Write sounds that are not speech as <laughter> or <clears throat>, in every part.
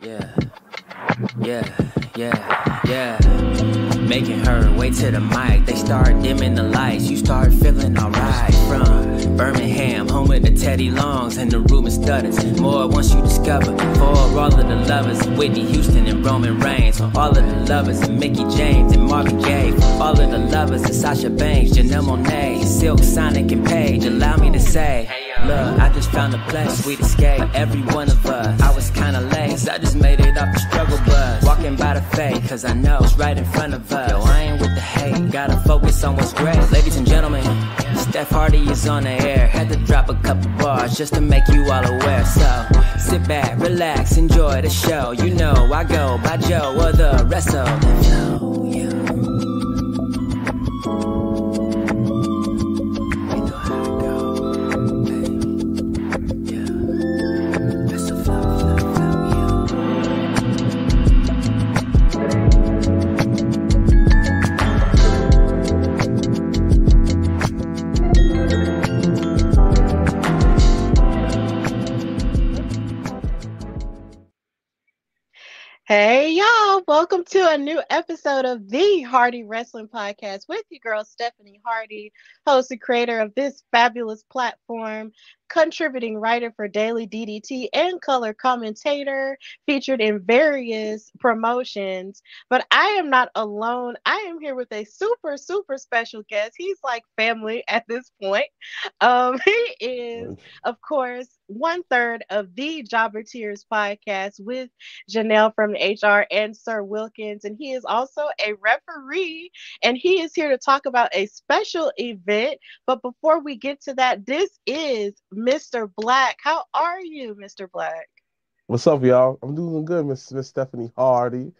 Yeah, yeah, yeah, yeah. Making her way to the mic. They start dimming the lights. You start feeling alright. From Birmingham, home of the Teddy Longs and the Ruben Studdards. More once you discover. For all of the lovers, Whitney Houston and Roman Reigns. For all of the lovers, and Mickie James and Marvin Gaye. For all of the lovers, and Sasha Banks, Janelle Monáe, Silk Sonic and Paige. Allow me to say. Look, I just found a place, sweet escape. Every one of us. I was kinda late, I just made it off the struggle bus. Walking by the fate, cause I know it's right in front of us. Yo, I ain't with the hate, gotta focus on what's great. Ladies and gentlemen, Steph Hardy is on the air. Had to drop a couple bars just to make you all aware. So sit back, relax, enjoy the show. You know I go by Joe or the rest welcome to a new episode of the Hardy Wrestling Podcast with your girl Stephanie Hardy, host and creator of this fabulous platform, contributing writer for Daily DDT and color commentator, featured in various promotions. But I am not alone. I am here with a super, super special guest. He's like family at this point. Um, <laughs> he is, of course, one third of the Jobber Tears podcast with Janelle from HR and Sir Wilkins. And he is also a referee and he is here to talk about a special event. But before we get to that, this is Mr. Blacc. How are you, Mr. Blacc? What's up, y'all? I'm doing good, Miss Miss Stephanie Hardy.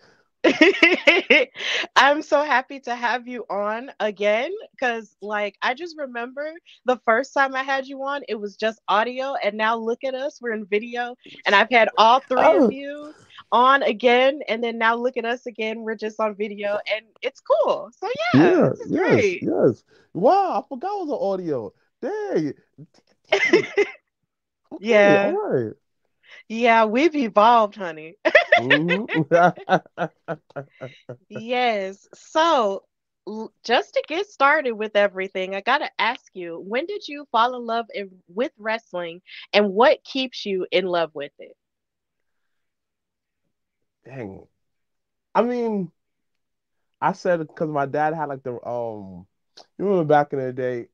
<laughs> I'm so happy to have you on again because, like, I just remember the first time I had you on, it was just audio, and now look at us, we're in video, and I've had all three Oh. of you on again, and then now look at us again, we're just on video, and it's cool. So yeah, Yeah, this is yes, great. yes. Wow, I forgot it was an audio. Dang. <laughs> Okay, Yeah. right. Yeah, we've evolved, honey. <laughs> <laughs> Yes. So, just to get started with everything, I got to ask you, when did you fall in love in, with wrestling and what keeps you in love with it? Dang. I mean, I said because my dad had like the um you remember back in the day,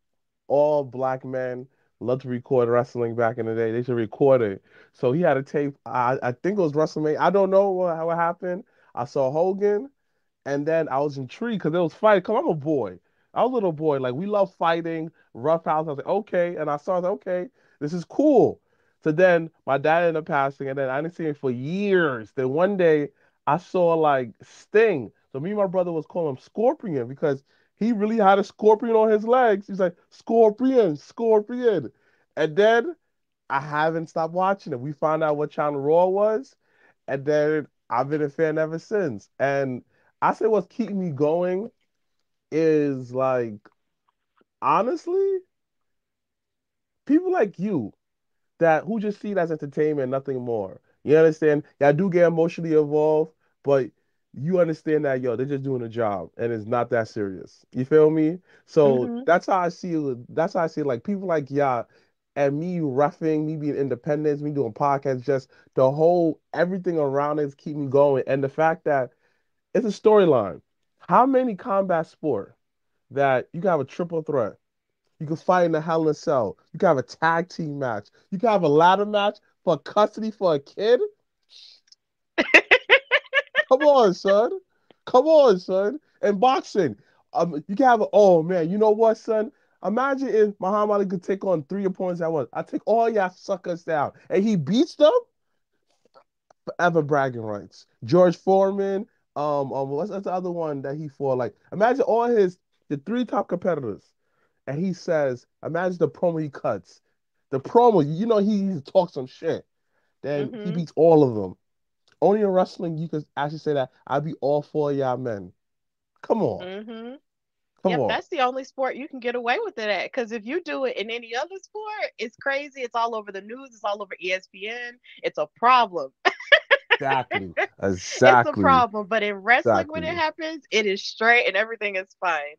all black men loved to record wrestling back in the day. They should record it. So he had a tape. I I think it was WrestleMania. I don't know how it happened. I saw Hogan, and then I was intrigued because it was fighting. Cause I'm a boy. I was a little boy. Like we love fighting, rough house. I was like, okay, and I saw, like, okay, this is cool. So then my dad ended up passing, and then I didn't see him for years. Then one day I saw like Sting. So me and my brother was calling him Scorpion because he really had a scorpion on his legs. He's like, Scorpion, Scorpion. And then I haven't stopped watching it. We found out what Channel Raw was, and then I've been a fan ever since. And I say what's keeping me going is like, honestly, people like you that who just see it as entertainment, nothing more. You understand? Yeah, I do get emotionally involved, but you understand that yo, they're just doing a job and it's not that serious. You feel me? So Mhm. that's how I see. That's how I see it. Like people like yeah, and me roughing, me being independent, me doing podcasts, just the whole everything around it is keep me going. And the fact that it's a storyline. How many combat sport that you can have a triple threat? You can fight in a Hell in a Cell. You can have a tag team match. You can have a ladder match for custody for a kid. Come on, son. Come on, son. And boxing, um, you can have. A, oh man, you know what, son? Imagine if Muhammad Ali could take on three opponents at once. I take all y'all suckers down, and he beats them. Forever bragging rights. George Foreman. Um, um, what's, what's the other one that he fought? Like, imagine all his the three top competitors, and he says, imagine the promo he cuts. The promo, you know, he, he talks some shit. Then he Mhm. beats all of them. Only in wrestling you could actually say that I'd be all for y'all men. Come on, Mm-hmm. come Yep, on. that's the only sport you can get away with it at. Because if you do it in any other sport, it's crazy. It's all over the news. It's all over ESPN. It's a problem. exactly. <laughs> Exactly. It's a problem. But in wrestling, exactly. when it happens, it is straight and everything is fine.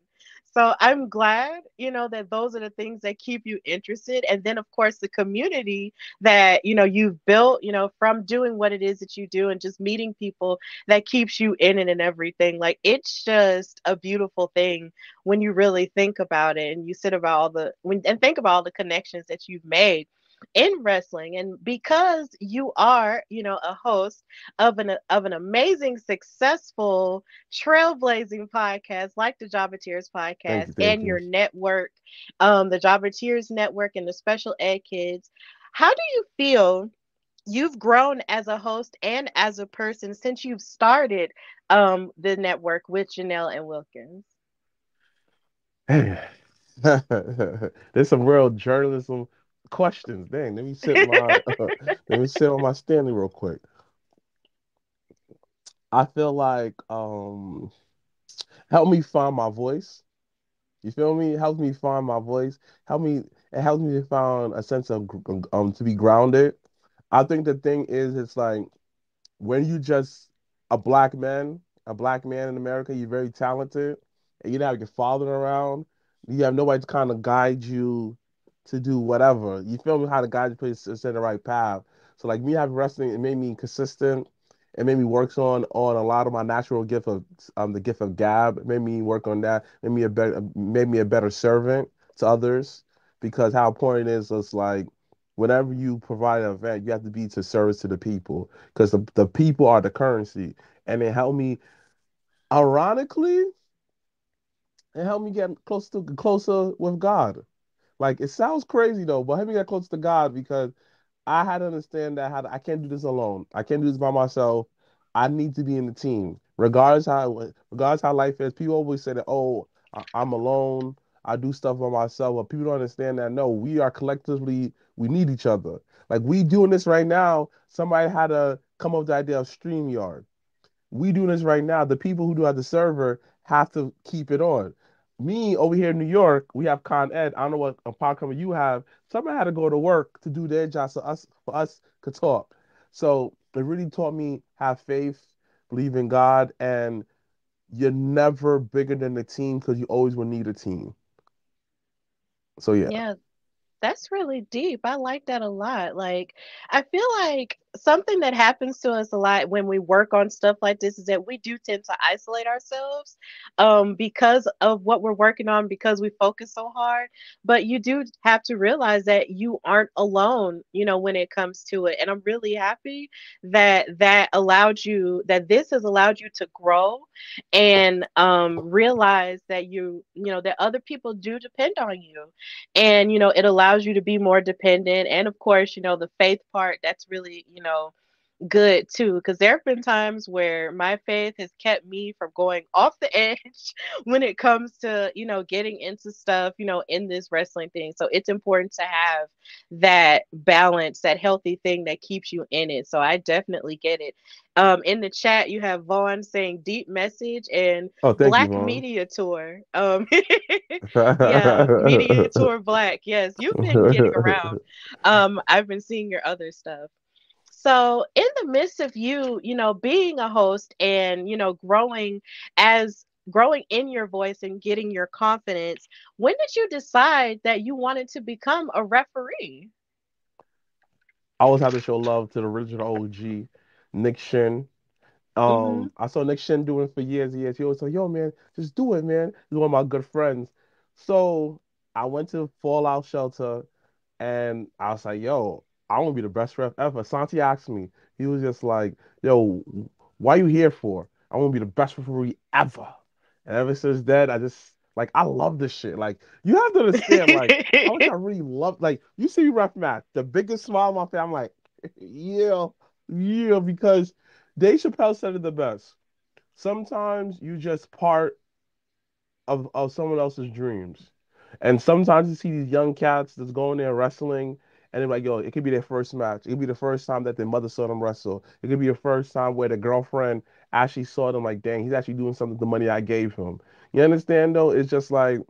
So I'm glad, you know, that those are the things that keep you interested. And then, of course, the community that, you know, you've built, you know, from doing what it is that you do and just meeting people that keeps you in it and everything. Like, it's just a beautiful thing when you really think about it and you sit about all the, when, and think about all the connections that you've made in wrestling and because you are you know a host of an of an amazing successful trailblazing podcast like the tears podcast thank you, thank and you. your network um the tears network and the special ed kids how do you feel you've grown as a host and as a person since you've started um the network with janelle and wilkins hey <sighs> there's some real journalism questions. Dang, let me <laughs> sit my uh, let me sit on my Stanley real quick. I feel like um help me find my voice. You feel me? Help me find my voice. Help me. It helps me to find a sense of um to be grounded. I think the thing is, it's like when you just a black man, a black man in America, you're very talented, and you don't have your father around. You have nobody to kind of guide you to do whatever. You feel me? How the guys put us in the right path. So like me having wrestling, it made me consistent. It made me work on on a lot of my natural gift of um the gift of gab. It made me work on that. Made me a better made me a better servant to others because how important it is it's like whenever you provide an event, you have to be to service to the people because the, the people are the currency. And it helped me ironically, it helped me get close to closer with God. Like it sounds crazy though, but help me get close to God because I had to understand that how to, I can't do this alone. I can't do this by myself. I need to be in the team, regardless how regardless how life is. People always say that, oh, I, I'm alone. I do stuff by myself, but people don't understand that. No, we are collectively. We need each other. Like we doing this right now. Somebody had to come up with the idea of Streamyard. We doing this right now. The people who do have the server have to keep it on me over here in New York, we have Con Ed. I don't know what a podcast you have. Somebody had to go to work to do their job so us for us could talk. So it really taught me have faith, believe in God, and you're never bigger than the team because you always will need a team. So yeah. Yeah, that's really deep. I like that a lot. Like, I feel like something that happens to us a lot when we work on stuff like this is that we do tend to isolate ourselves um, because of what we're working on, because we focus so hard. But you do have to realize that you aren't alone, you know, when it comes to it. And I'm really happy that that allowed you, that this has allowed you to grow and um, realize that you, you know, that other people do depend on you. And, you know, it allows you to be more dependent. And of course, you know, the faith part, that's really, you know, good too because there have been times where my faith has kept me from going <laughs> off the edge when it comes to you know getting into stuff you know in this wrestling thing. So it's important to have that balance that healthy thing that keeps you in it. So i definitely get it. Um in the chat you have vaughn saying deep message and oh, Blacc you, media tour. Um <laughs> yeah media tour Blacc. Yes you've been getting around. <laughs> Um i've been seeing your other stuff so, in the midst of you, you know, being a host and, you know, growing as growing in your voice and getting your confidence, when did you decide that you wanted to become a referee? I always have to show love to the original OG, Nick Shin. Um, mm-hmm. I saw Nick Shin doing it for years and years. He always said, "Yo, man, just do it, man." He's one of my good friends. So I went to Fallout Shelter, and I was like, "Yo, I want to be the best ref ever. Santi asked me, he was just like, yo, why are you here for? I want to be the best referee ever. And ever since then, I just like I love this shit. Like you have to understand, like much I <laughs> really love. Like you see ref match, the biggest smile on my face. I'm like, yeah, yeah, because Dave Chappelle said it the best. Sometimes you just part of of someone else's dreams, and sometimes you see these young cats that's going there wrestling and they're like, yo, it could be their first match. It could be the first time that their mother saw them wrestle. It could be the first time where the girlfriend actually saw them like, dang, he's actually doing something with the money I gave him. You understand though? It's just like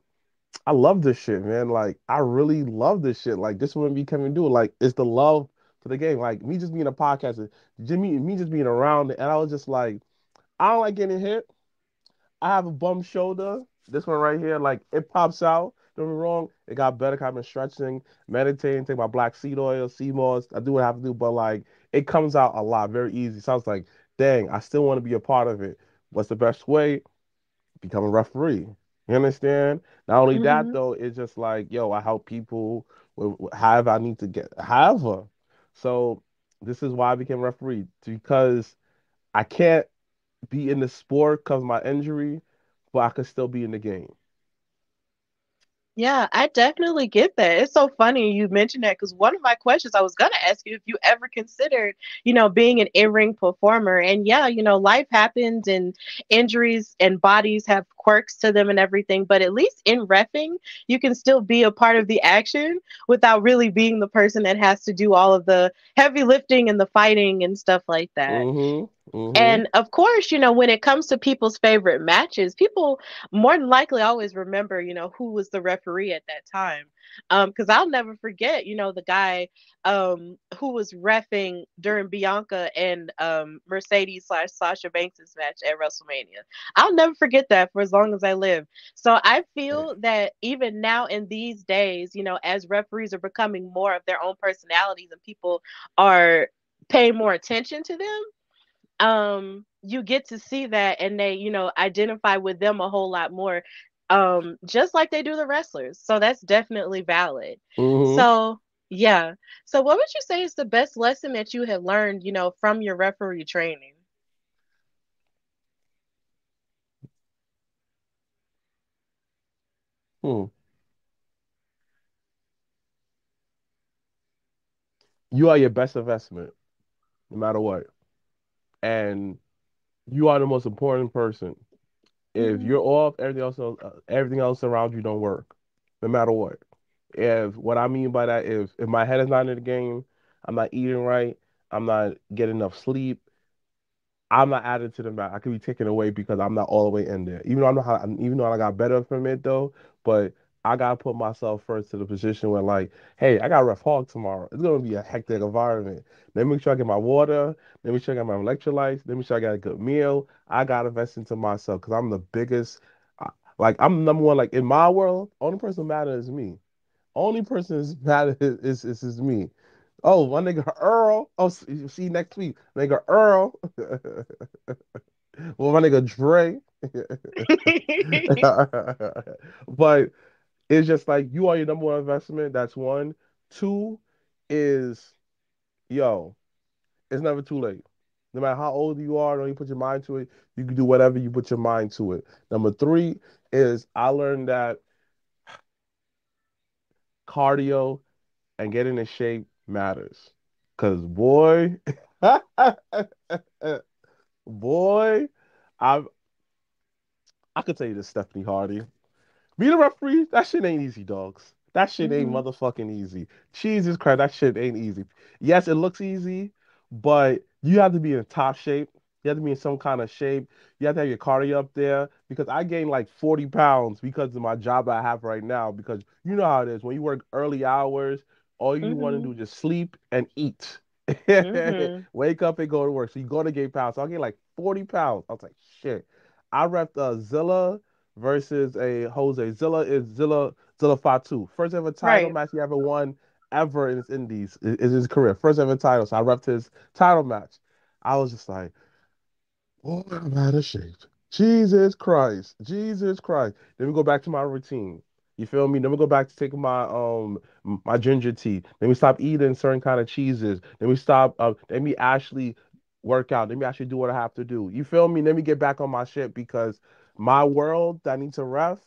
I love this shit, man. Like I really love this shit. Like this wouldn't be coming to do. Like it's the love for the game. Like me just being a podcaster, Jimmy, me just being around it, and I was just like, I don't like getting hit. I have a bum shoulder. This one right here, like it pops out. Don't be wrong. It got better. I've been stretching, meditating, take my black seed oil, sea moss. I do what I have to do, but like it comes out a lot, very easy. So I was like, dang, I still want to be a part of it. What's the best way? Become a referee. You understand? Not only mm-hmm. that though, it's just like, yo, I help people with, however I need to get however. So this is why I became a referee because I can't be in the sport because of my injury, but I could still be in the game. Yeah, I definitely get that. It's so funny you mentioned that because one of my questions I was going to ask you if you ever considered, you know, being an in ring performer. And yeah, you know, life happens and injuries and bodies have quirks to them and everything. But at least in refing, you can still be a part of the action without really being the person that has to do all of the heavy lifting and the fighting and stuff like that. Mm-hmm. Mm-hmm. And of course, you know, when it comes to people's favorite matches, people more than likely always remember, you know, who was the referee at that time. Um, because I'll never forget, you know, the guy um who was refing during Bianca and um Mercedes slash Sasha Banks' match at WrestleMania. I'll never forget that for as long as I live. So I feel that even now in these days, you know, as referees are becoming more of their own personalities and people are paying more attention to them um you get to see that and they you know identify with them a whole lot more um just like they do the wrestlers. So that's definitely valid. Mm-hmm. so yeah. So what would you say is the best lesson that you have learned you know from your referee training? Hmm. You are your best investment no matter what and you are the most important person. If mm-hmm. you're off, everything else uh, everything else around you don't work, no matter what. If what I mean by that is if my head is not in the game, I'm not eating right, I'm not getting enough sleep, I'm not added to the match. I could be taken away because I'm not all the way in there. Even though I know how, even though I got better from it though, but I gotta put myself first to the position where like, hey, I got ref hog tomorrow. It's gonna be a hectic environment. Let me make sure I get my water. Let me sure I got my electrolytes. Let me sure I got a good meal. I gotta invest into myself because I'm the biggest. Uh, like I'm number one. Like in my world, only person who matters is me. Only person <laughs> is matters is, is is me. Oh, my nigga Earl. Oh, see next week, nigga Earl. <laughs> well, my nigga Dre. <laughs> but it's just like you are your number one investment. That's one. Two is, yo, it's never too late. No matter how old you are, don't you put your mind to it. You can do whatever you put your mind to it. Number three is I learned that cardio and getting in shape matters. Cause boy, <laughs> boy, I I could tell you this, Stephanie Hardy. Being a referee, that shit ain't easy, dogs. That shit ain't mm-hmm. motherfucking easy. Jesus Christ, that shit ain't easy. Yes, it looks easy, but you have to be in top shape. You have to be in some kind of shape. You have to have your cardio up there because I gained like 40 pounds because of my job I have right now. Because you know how it is when you work early hours, all you mm-hmm. want to do is just sleep and eat. mm-hmm. <laughs> Wake up and go to work. So you go to gain pounds. So I gained like 40 pounds. I was like, shit. I repped uh, Zilla versus a Jose. Zilla is Zilla Zilla Fatu. First ever title right. match he ever won ever in his indies is his career. First ever title. So I repped his title match. I was just like, oh, I'm out of shape. Jesus Christ. Jesus Christ. Then we go back to my routine. You feel me? Then we go back to taking my um my ginger tea. Then we stop eating certain kind of cheeses. Then we stop. Uh, then we actually work out. Let me actually do what I have to do. You feel me? Let me get back on my shit because my world that needs a ref,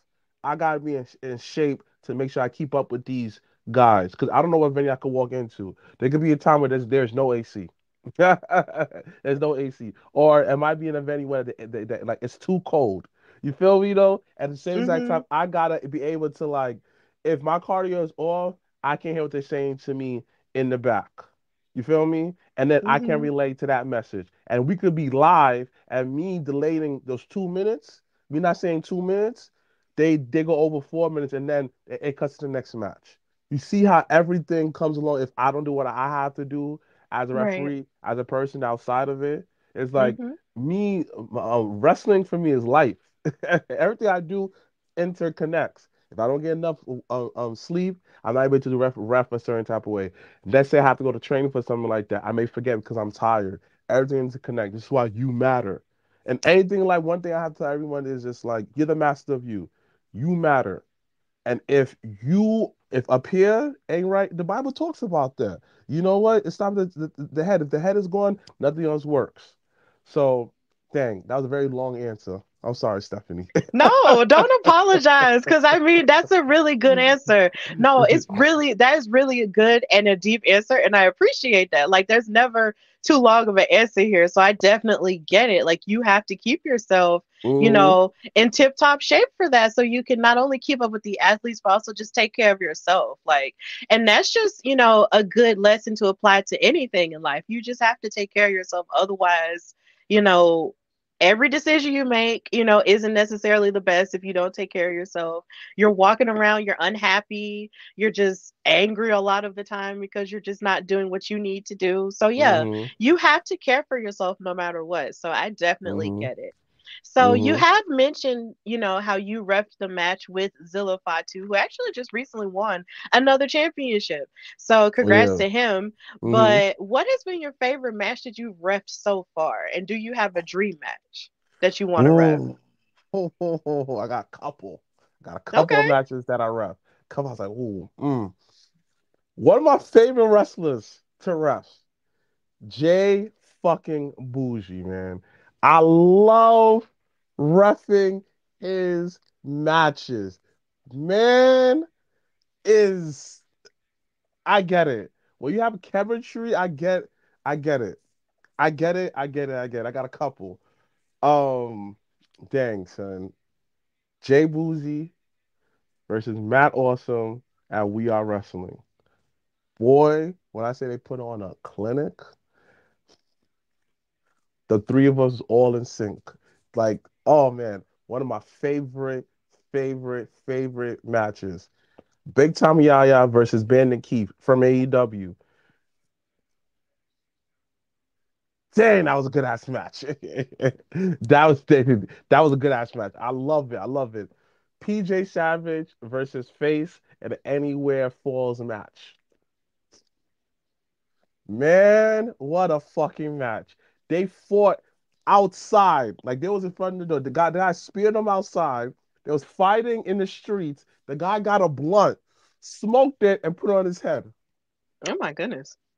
I gotta be in, in shape to make sure I keep up with these guys because I don't know what venue I could walk into. There could be a time where there's there's no AC. <laughs> there's no AC, or it might be in a venue where the, the, the, like it's too cold. You feel me though? At the same mm-hmm. exact time, I gotta be able to like, if my cardio is off, I can hear what they're saying to me in the back. You feel me? And then mm-hmm. I can mm-hmm. relate to that message. And we could be live and me delaying those two minutes we're not saying two minutes. They they go over four minutes and then it, it cuts to the next match. You see how everything comes along. If I don't do what I have to do, as a Right. referee, as a person outside of it. It's like Mhm. me, uh, wrestling for me is life. <laughs> Everything I do interconnects. If I don't get enough um, um, sleep, I'm not able to ref, ref a certain type of way. Let's say I have to go to training for something like that. I may forget because I'm tired. Everything interconnects. This is why you matter. And anything like one thing I have to tell everyone is just like you're the master of you. You matter. And if you if up here ain't right, the Bible talks about that. You know what? It's not the, the, the head. If the head is gone, nothing else works. So, dang, that was a very long answer. I'm sorry, Stephanie. <laughs> No, don't apologize because I mean that's a really good answer. No, it's really that is really a good and a deep answer, and I appreciate that. Like, there's never too long of an answer here, so I definitely get it. Like, you have to keep yourself, you Mhm. know, in tip top shape for that, so you can not only keep up with the athletes, but also just take care of yourself. Like, and that's just you know a good lesson to apply to anything in life. You just have to take care of yourself, otherwise, you know every decision you make, you know, isn't necessarily the best if you don't take care of yourself. You're walking around, you're unhappy, you're just angry a lot of the time because you're just not doing what you need to do. So yeah, Mhm. you have to care for yourself no matter what. So I definitely Mhm. get it. So you Mhm. have mentioned, you know, how you refed the match with Zilla Fatu, who actually just recently won another championship. So congrats Yeah. to him. Mhm. But what has been your favorite match that you've refed so far? And do you have a dream match that you want to ref? oh, <laughs> I got a couple. I got a couple of matches that I ref. Couple, I was like, ooh, mm. One of my favorite wrestlers to ref, Jay fucking Bougie, man. I love refing his matches. Man, is I get it. When you have chemistry, I get I get it. I get it. I get it. I get it. I got a couple. Um, dang, son. Jay Bougie versus Matt Awesome at We Are Wrestling. Boy, when I say they put on a clinic, the three of us all in sync. Like, oh man, one of my favorite, favorite, favorite matches. Big Tom Yaya versus Bandit Keith from AEW. Dang, that was a good ass match. <laughs> that was that was a good ass match. I love it. I love it. PJ Savage versus Face at an Anywhere Falls match. Man, what a fucking match. They fought outside. Like they was in front of the door. The guy, the guy speared them outside. They was fighting in the streets. The guy got a blunt, smoked it, and put it on his head. Oh my goodness. <laughs>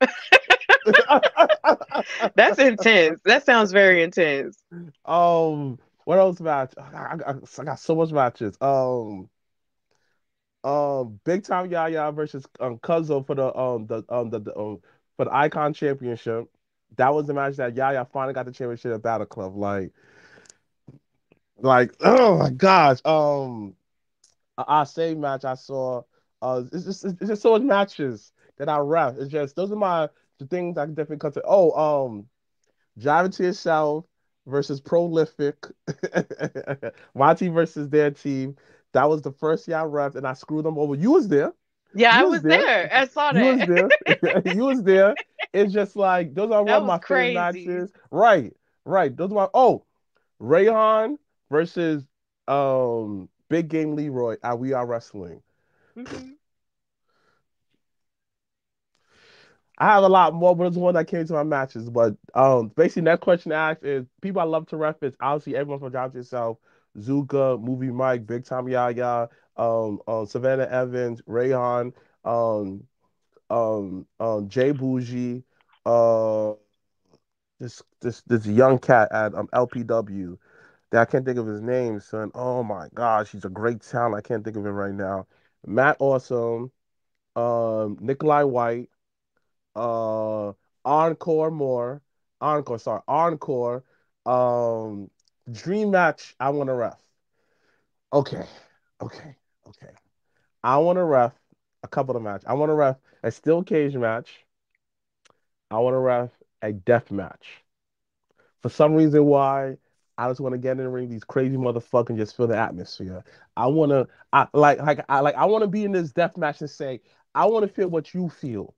That's <laughs> intense. That sounds very intense. Um, what else match? I, I, I got so much matches. Um, um, Big Time Yaya versus um Cuzzo for the um the um the, the um, for the Icon Championship. That was the match that Yaya finally got the championship at Battle Club. Like, like oh my gosh. Um, I say match I saw. Uh, it's just it's just so much matches that I ref. It's just those are my the things I can definitely cut to. Oh, um, driving to yourself versus prolific. <laughs> My team versus their team. That was the first year I ref, and I screwed them over. You was there. Yeah, You I was was there. there. I saw You was there. <laughs> <laughs> you was there. It's just like those are That one of my was favorite crazy. matches. Right, right. Those are my oh, Rayhan versus um Big Game Leroy at We Are Wrestling. Mhm. I have a lot more, but it's one that came to my matches. But um, basically, next question asked is people I love to ref is obviously everyone from to Yourself, Zuka, Movie Mike, Big Time Yaya, um, um, Savannah Evans, Rayhan, um, um, um, Jay Bougie, uh, this this this young cat at um LPW that I can't think of his name, son. Oh my gosh, he's a great talent. I can't think of him right now. Matt Awesome, um, Nikolai White uh Encore More, Encore, sorry, Encore, um Dream Match, I want to ref. Okay, okay, okay. I want to ref a couple of match. I want to ref a steel cage match. I want to ref a death match. For some reason why I just want to get in the ring, these crazy motherfuckers just feel the atmosphere. I want to, I like, like, I like, I want to be in this death match and say, I want to feel what you feel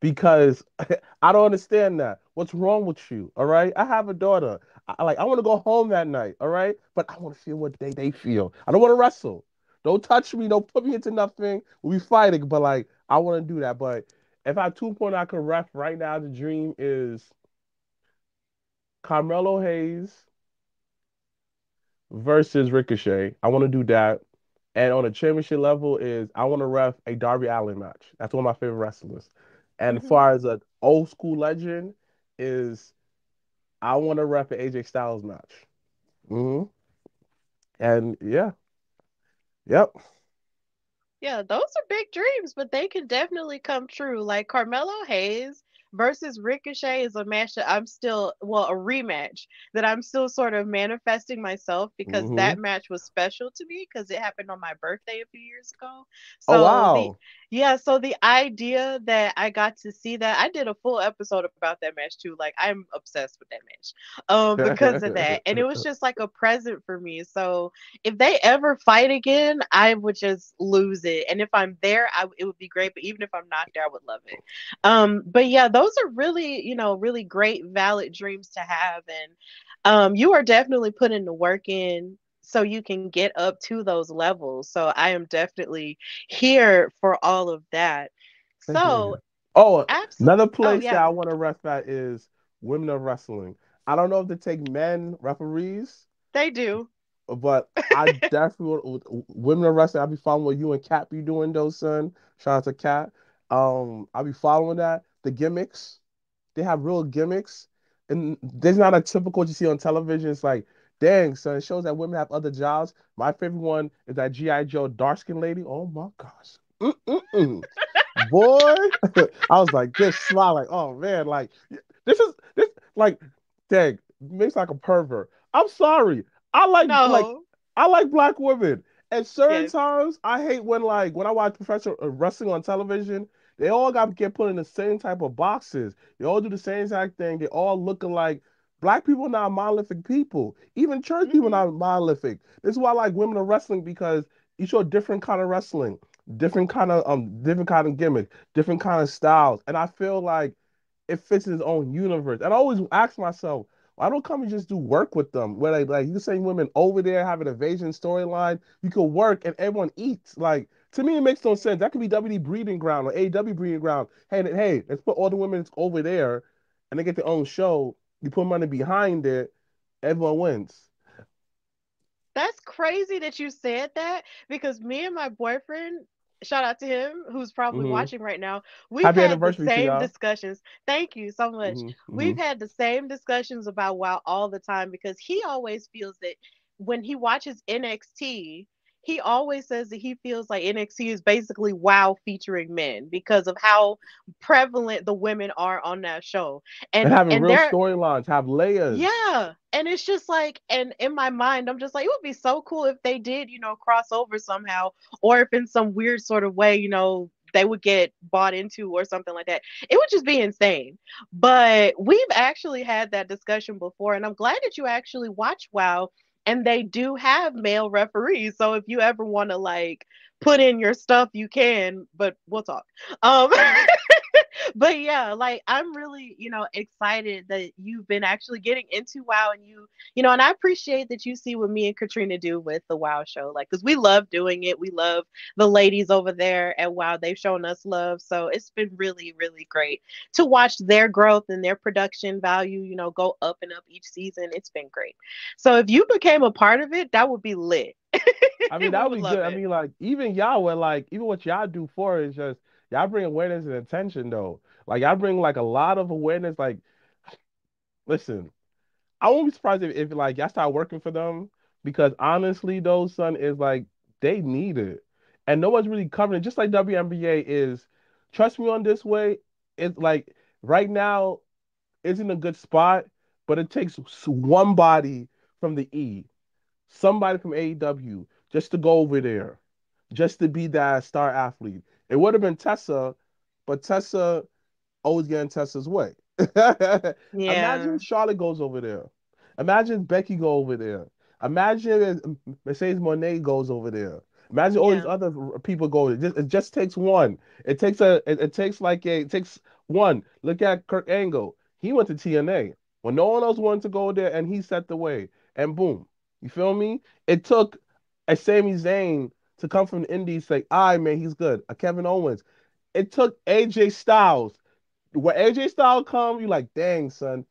because <laughs> I don't understand that. What's wrong with you? All right. I have a daughter. I like I want to go home that night. All right. But I want to feel what they they feel. I don't want to wrestle. Don't touch me. Don't put me into nothing. We'll be fighting. But like I want to do that. But if I two point I could ref right now, the dream is Carmelo Hayes versus Ricochet. I want to do that. And on a championship level is I want to ref a Darby Allin match. That's one of my favorite wrestlers. And mm-hmm. as far as an old school legend is I want to ref an AJ Styles match. Mm-hmm. And yeah. Yep. Yeah, those are big dreams, but they can definitely come true. Like Carmelo Hayes versus Ricochet is a match that I'm still, well, a rematch that I'm still sort of manifesting myself because mm-hmm. that match was special to me because it happened on my birthday a few years ago. So oh, wow. The, yeah, so the idea that I got to see that, I did a full episode about that match too. Like I'm obsessed with that match um, because of that. And it was <laughs> just like a present for me. So if they ever fight again, I would just lose it. And if I'm there, I, it would be great. But even if I'm not there, I would love it. Um, but yeah, those are really, you know, really great, valid dreams to have. And um, you are definitely putting the work in so you can get up to those levels. So I am definitely here for all of that. So oh, another oh, place oh, yeah. that I want to ref at is women of wrestling. I don't know if they take men referees. They do. But <laughs> I definitely want women of wrestling. I'll be following what you and Cat be doing, though, son. Shout out to Cat. Um, I'll be following that. The gimmicks, they have real gimmicks, and there's not a typical you see on television. It's like Dang, son, it shows that women have other jobs. My favorite one is that G.I. Joe dark skin lady. Oh my gosh. Mm-mm-mm. <laughs> Boy, <laughs> I was like, just smile, like, oh man, like this is this like dang, makes like a pervert. I'm sorry. I like no. like I like black women. At certain yes. times, I hate when like when I watch professional uh, wrestling on television, they all got to get put in the same type of boxes. They all do the same exact thing. They all looking like Black people are not monolithic people. Even church mm-hmm. people are not monolithic. This is why I like women of wrestling because you show a different kind of wrestling, different kind of um, different kind of gimmick, different kind of styles, and I feel like it fits its own universe. And I always ask myself, why don't come and just do work with them? Where like, like you saying women over there have an evasion storyline, you could work and everyone eats. Like to me, it makes no sense. That could be WWE breeding ground or AW breeding ground. Hey, hey, let's put all the women over there, and they get their own show you put money behind it, everyone wins. That's crazy that you said that because me and my boyfriend, shout out to him who's probably mm-hmm. watching right now. We've Happy had the same discussions. Thank you so much. Mm-hmm. We've had the same discussions about WoW all the time because he always feels that when he watches NXT, he always says that he feels like NXT is basically WoW featuring men because of how prevalent the women are on that show. And, and having and real storylines, have layers. Yeah. And it's just like, and in my mind, I'm just like, it would be so cool if they did, you know, cross over somehow, or if in some weird sort of way, you know, they would get bought into or something like that. It would just be insane. But we've actually had that discussion before, and I'm glad that you actually watch WoW and they do have male referees. So if you ever want to like put in your stuff, you can, but we'll talk. Um <laughs> <laughs> but yeah, like I'm really, you know, excited that you've been actually getting into WoW and you, you know, and I appreciate that you see what me and Katrina do with the WoW show. Like, because we love doing it. We love the ladies over there at WoW. They've shown us love. So it's been really, really great to watch their growth and their production value, you know, go up and up each season. It's been great. So if you became a part of it, that would be lit. I <laughs> mean, that would be good. It. I mean, like, even y'all were like, even what y'all do for is just y'all bring awareness and attention though. Like y'all bring like a lot of awareness. Like, listen, I won't be surprised if, if like y'all start working for them because honestly, though, son, is like they need it, and no one's really covering it. Just like WNBA is. Trust me on this way. It's like right now, isn't a good spot, but it takes one body from the E, somebody from AEW, just to go over there, just to be that star athlete. It would have been Tessa, but Tessa always getting Tessa's way. <laughs> yeah. Imagine Charlotte goes over there. Imagine Becky go over there. Imagine um, Mercedes Moné goes over there. Imagine all Yeah. these other people go. It just, it just takes one. It takes a. It, it takes like a. It takes one. Look at Kurt Angle. He went to TNA when no one else wanted to go there, and he set the way. And boom, you feel me? It took a Sami Zayn to come from the Indies, say, "I man, he's good." A Kevin Owens. It took AJ Styles. When AJ Styles come, you like, dang son,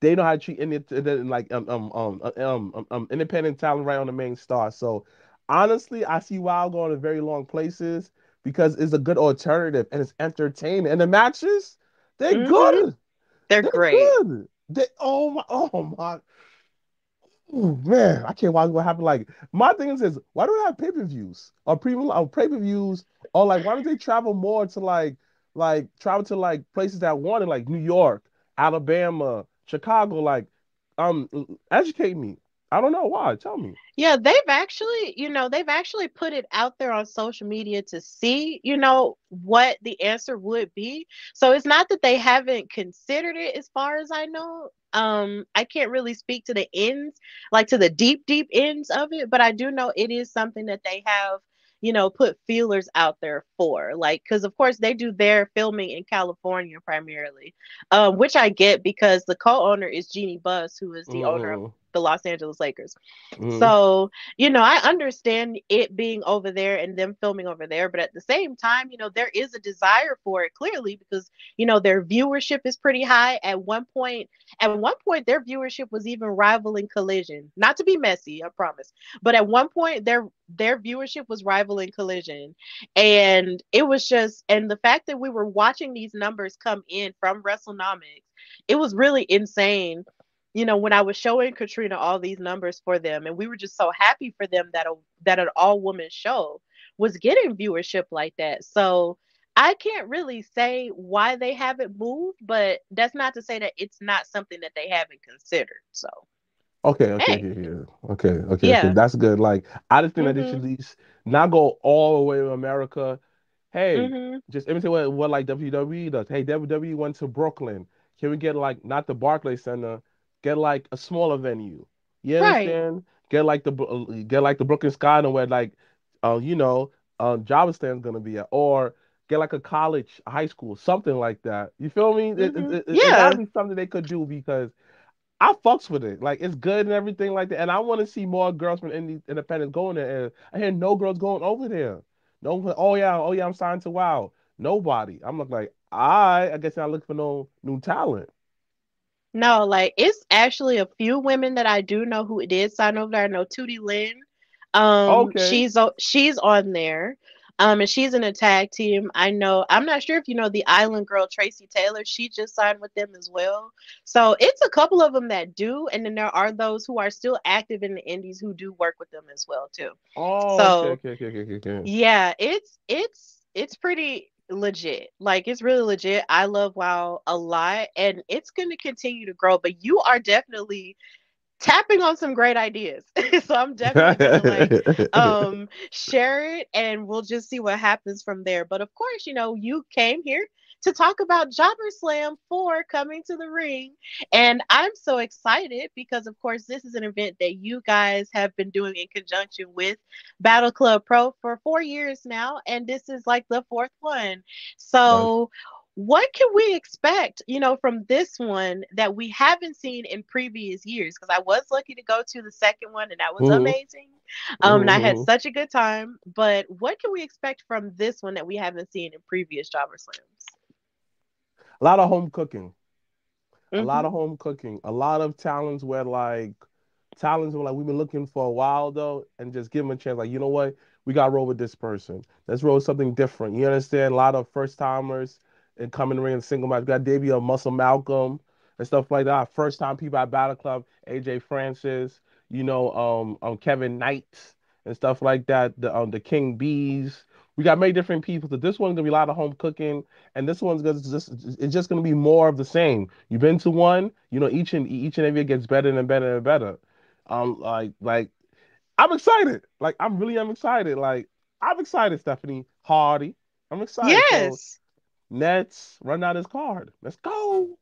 they know how to treat Indian like um um um um um, um independent talent right on the main star. So honestly, I see WoW going to very long places because it's a good alternative and it's entertaining. And the matches, they're Mhm. good. They're They're great. good. They oh my oh my Ooh, man, I can't watch what happened. Like my thing is, is why don't they have pay per views or premium or pay per views or like why don't they travel more to like like travel to like places that want it like New York, Alabama, Chicago? Like, um, educate me. I don't know why. Tell me. Yeah, they've actually, you know, they've actually put it out there on social media to see, you know, what the answer would be. So it's not that they haven't considered it as far as I know. Um, I can't really speak to the ends, like to the deep, deep ends of it, but I do know it is something that they have, you know, put feelers out there for. Like, because of course they do their filming in California primarily, um, which I get because the co-owner is Jeannie Buss, who is the owner of the Los Angeles Lakers. mhm. So, you know, I understand it being over there and them filming over there, but at the same time, you know, there is a desire for it clearly because, you know, their viewership is pretty high. At one point, at one point their viewership was even rivaling Collision. Not to be messy, I promise. But at one point their their viewership was rivaling Collision. And it was just and the fact that we were watching these numbers come in from WrestleNomics, it was really insane you know, when I was showing Katrina all these numbers for them, and we were just so happy for them that a that an all woman show was getting viewership like that. So I can't really say why they haven't moved, but that's not to say that it's not something that they haven't considered. So Okay, okay, Hey. okay, yeah. okay, okay, okay. That's good. Like, I just think that they should at least not go all the way to America. Hey, mhm. just imitate what, what like WWE does. Hey, WWE went to Brooklyn. Can we get like not the Barclays Center, get like a smaller venue? You Right. understand? Get like the uh, get like the Brooklyn Skyline where like, uh, you know, uh, Java Stand's gonna be at, or get like a college, high school, something like that. You feel me? It, it, it, it Yeah. be something they could do because I fucks with it. Like it's good and everything like that. And I want to see more girls from indie independent going there. And I hear no girls going over there. No, oh yeah, oh yeah, I'm signed to WoW. Nobody. I'm looking like I, I guess I look for no new talent. No, like it's actually a few women that I do know who did sign over there. I know Tootie Lynn. Um, Okay. she's she's on there. Um, and she's in a tag team. I know. I'm not sure if you know the Island Girl Tracy Taylor. She just signed with them as well. So it's a couple of them that do, and then there are those who are still active in the indies who do work with them as well too. Oh, So- okay, okay, okay, okay, okay. Yeah, it's it's it's pretty legit. Like it's really legit. I love WoW a lot and it's going to continue to grow, but you are definitely tapping on some great ideas. <laughs> so I'm definitely to like <laughs> um share it and we'll just see what happens from there. But of course, you know, you came here to talk about Jobber Slam 4 coming to the ring. And I'm so excited because, of course, this is an event that you guys have been doing in conjunction with Battle Club Pro for four years now. And this is like the fourth one. So, what can we expect, you know, from this one that we haven't seen in previous years? Because I was lucky to go to the second one and that was Mhm. amazing. Um, and I had Mhm. such a good time. But what can we expect from this one that we haven't seen in previous Jobber Slams? A lot of home cooking. a lot Mhm. of home cooking, a lot of talents where like talents were like we've been looking for a while though, and just give them a chance. Like you know what, we got to roll with this person. Let's roll something different. You understand? A lot of first timers and coming ring in single match. We got debut of Muscle Malcolm and stuff like that. First time people at Battle Club, AJ Francis, you know, um, um Kevin Knight and stuff like that. The um the King Bees. We got many different people. So this one's gonna be a lot of home cooking, and this one's gonna just it's just gonna be more of the same. You've been to one, you know, each and each and every year gets better and better and better. Um, like like I'm excited. Like I'm really I'm excited. Like I'm excited, Stephanie Hardy. I'm excited. So, Yes. Nets run out his card. Let's go.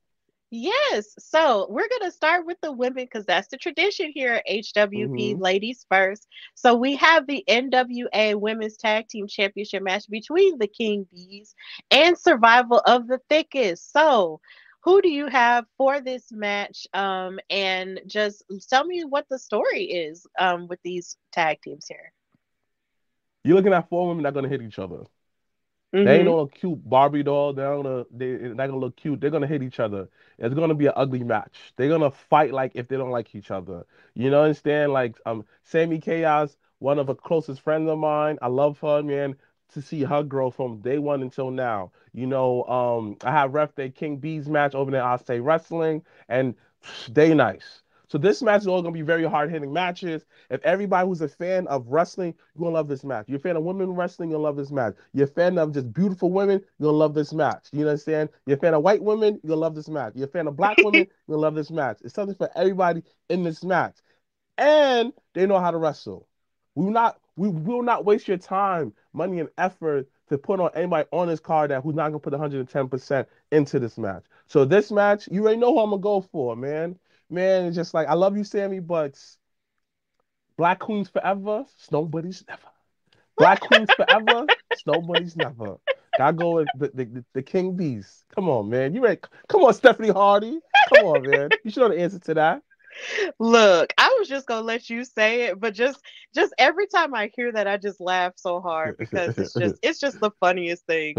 Yes. So we're going to start with the women because that's the tradition here at HWP, Mhm. ladies first. So we have the NWA Women's Tag Team Championship match between the King Bees and Survival of the Thickest. So who do you have for this match? Um, and just tell me what the story is um, with these tag teams here. You're looking at four women that are gonna hit each other. They Mhm. ain't no cute Barbie doll. They're gonna they they're not gonna look cute. They're gonna hit each other. It's gonna be an ugly match. They're gonna fight like if they don't like each other. You know, understand? Like um, Sammy Chaos, one of the closest friends of mine. I love her, man. To see her grow from day one until now. You know, um, I have ref the King Bees match over there. I say wrestling, and they nice. So this match is all gonna be very hard hitting matches. If everybody who's a fan of wrestling, you're gonna love this match. You're a fan of women wrestling, gonna love this match. You're a fan of just beautiful women, you're gonna love this match. You understand? You're a fan of white women, gonna love this match. You're a fan of black women, <laughs> gonna love this match. It's something for everybody in this match. And they know how to wrestle. We will not we will not waste your time, money, and effort to put on anybody on this card that who's not gonna put 110% into this match. So this match, you already know who I'm gonna go for, man. Man, it's just like I love you, Sammy, but Black Queens forever, Snowbody's never. Black Queens forever, Snowbody's never. Gotta go with the, the, the King Bees. Come on, man. You ready? Come on, Stephanie Hardy. Come on, man. You should know the answer to that. Look, I was just gonna let you say it, but just just every time I hear that, I just laugh so hard because it's just <laughs> it's just the funniest thing.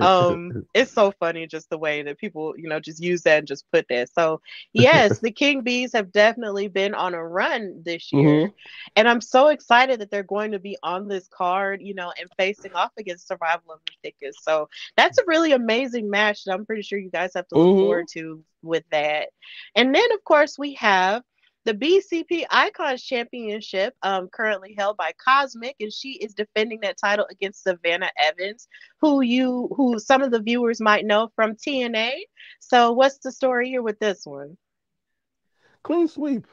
Um, <laughs> it's so funny just the way that people, you know, just use that and just put that. So yes, the King Bees have definitely been on a run this year, Mhm. and I'm so excited that they're going to be on this card, you know, and facing off against Survival of the Thickest. So that's a really amazing match that I'm pretty sure you guys have to look Mhm. forward to with that. And then, of course, we have the BCP Icons Championship, um, currently held by Cosmic, and she is defending that title against Savannah Evans, who you, who some of the viewers might know from TNA. So, what's the story here with this one? Clean sweep.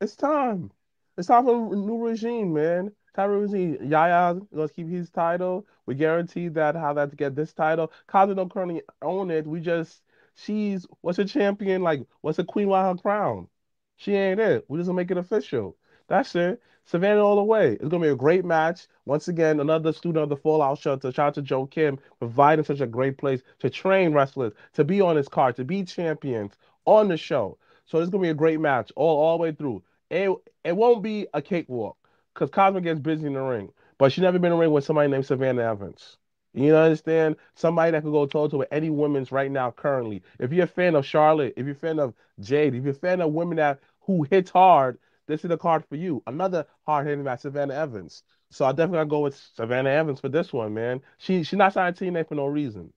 It's time. It's time for a new regime, man. Time for a regime. Yaya's gonna keep his title. We guarantee that how that to get this title. Cosmic don't currently own it. We just she's what's a champion like? What's a queen while her crown? She ain't it. We just gonna make it official. That's it. Savannah all the way. It's gonna be a great match. Once again, another student of the Fallout Shelter. Shout out to Joe Kim providing such a great place to train wrestlers, to be on his card, to be champions on the show. So it's gonna be a great match all all the way through. It it won't be a cakewalk because Cosmo gets busy in the ring, but she never been in a ring with somebody named Savannah Evans. You know, understand? Somebody that could go toe to with any women's right now currently. If you're a fan of Charlotte, if you're a fan of Jade, if you're a fan of women that who hits hard, this is a card for you. Another hard hitting match, Savannah Evans. So I definitely gotta go with Savannah Evans for this one, man. She she's not signed TNA for no reason.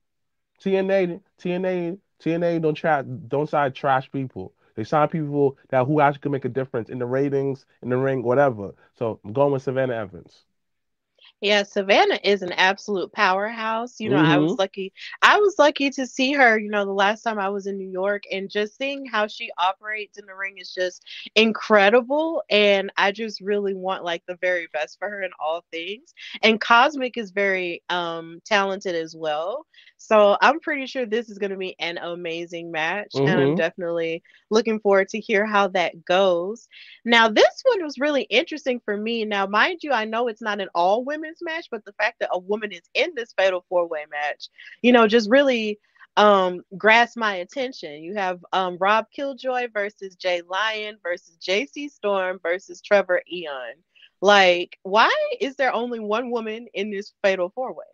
TNA, TNA, TNA don't try don't sign trash people. They sign people that who actually can make a difference in the ratings, in the ring, whatever. So I'm going with Savannah Evans. Yeah, Savannah is an absolute powerhouse. You know, I was Mhm. lucky. I was lucky to see her, you know, the last time I was in New York and just seeing how she operates in the ring is just incredible. And I just really want like the very best for her in all things. And Cosmic is very um talented as well. So I'm pretty sure this is going to be an amazing match. And I'm Mhm. definitely looking forward to hear how that goes. Now, this one was really interesting for me. Now, mind you, I know it's not an all women's match, but the fact that a woman is in this fatal four way match, you know, just really um grasped my attention. You have um Rob Killjoy versus Jay Lyon versus JC Storm versus Trevor Aeon. Like, why is there only one woman in this fatal four way?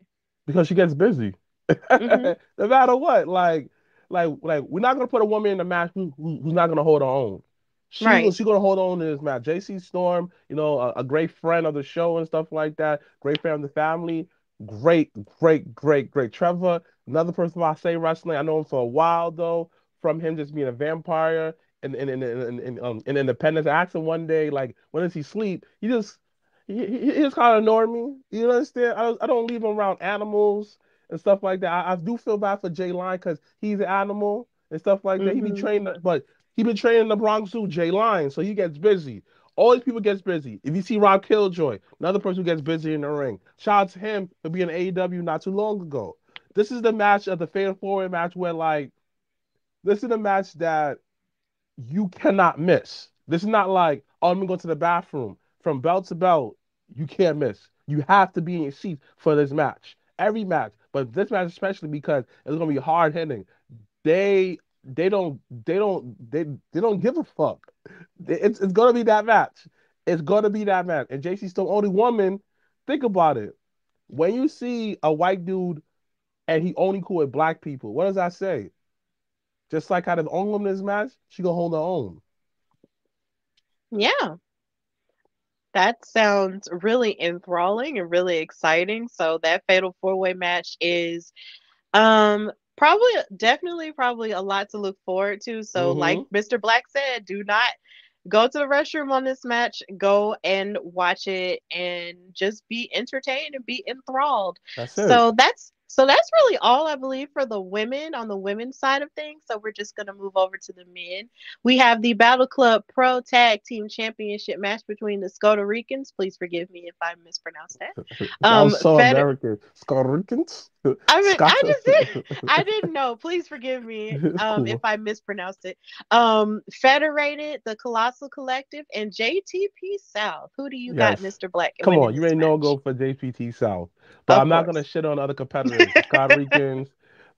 Because she gets busy. Mhm. <laughs> no matter what, like, like, like, we're not gonna put a woman in a match who, who- who's not gonna hold her own. She, Right. she's gonna hold on to this match. JC Storm, you know, a, a great friend of the show and stuff like that. Great friend of the family. Great, great, great, great. Trevor, another person I say wrestling. I know him for a while though, from him just being a vampire and in in in, in, um, in Independence. I asked him one day, like, when does he sleep? He just he, he, he just kind of ignored me. You understand? I I don't leave him around animals and stuff like that. I, I do feel bad for Jay Lyon because he's an animal and stuff like that. He be mm-hmm. training, but he been training the Bronx Zoo, Jay Lyon, so he gets busy. All these people gets busy. If you see Rob Killjoy, another person who gets busy in the ring, shout out to him for being AEW not too long ago. This is the match of the Fatal Four Way match where like this is a match that you cannot miss. This is not like, oh, I'm gonna go to the bathroom. From belt to belt, you can't miss. You have to be in your seat for this match. Every match, but this match especially because it's gonna be hard hitting. They they don't they don't they they don't give a fuck. It's it's gonna be that match. It's gonna be that match. And JC's the only woman. Think about it. When you see a white dude and he only cool with black people, what does that say? Just like out of own this match, she gonna hold her own. Yeah. That sounds really enthralling and really exciting. So that fatal four way match is um probably definitely probably a lot to look forward to. So Mhm. like Mr. Blacc said, do not go to the restroom on this match. Go and watch it and just be entertained and be enthralled. That's. So that's so that's really all I believe for the women on the women's side of things. So we're just gonna move over to the men. We have the Battle Club Pro Tag Team Championship match between the Scoto Ricans. Please forgive me if I mispronounced that. <laughs> um, was so Fed- American. Scotricans? I mean, I just did. I didn't know. Please forgive me <laughs> um, cool. if I mispronounced it. Um, Federated, the Colossal Collective, and JTP South. Who do you got, Mr. Blacc? Come on, you ain't no go for JTP South. But Of I'm not gonna shit on other competitors. <laughs> Ricans,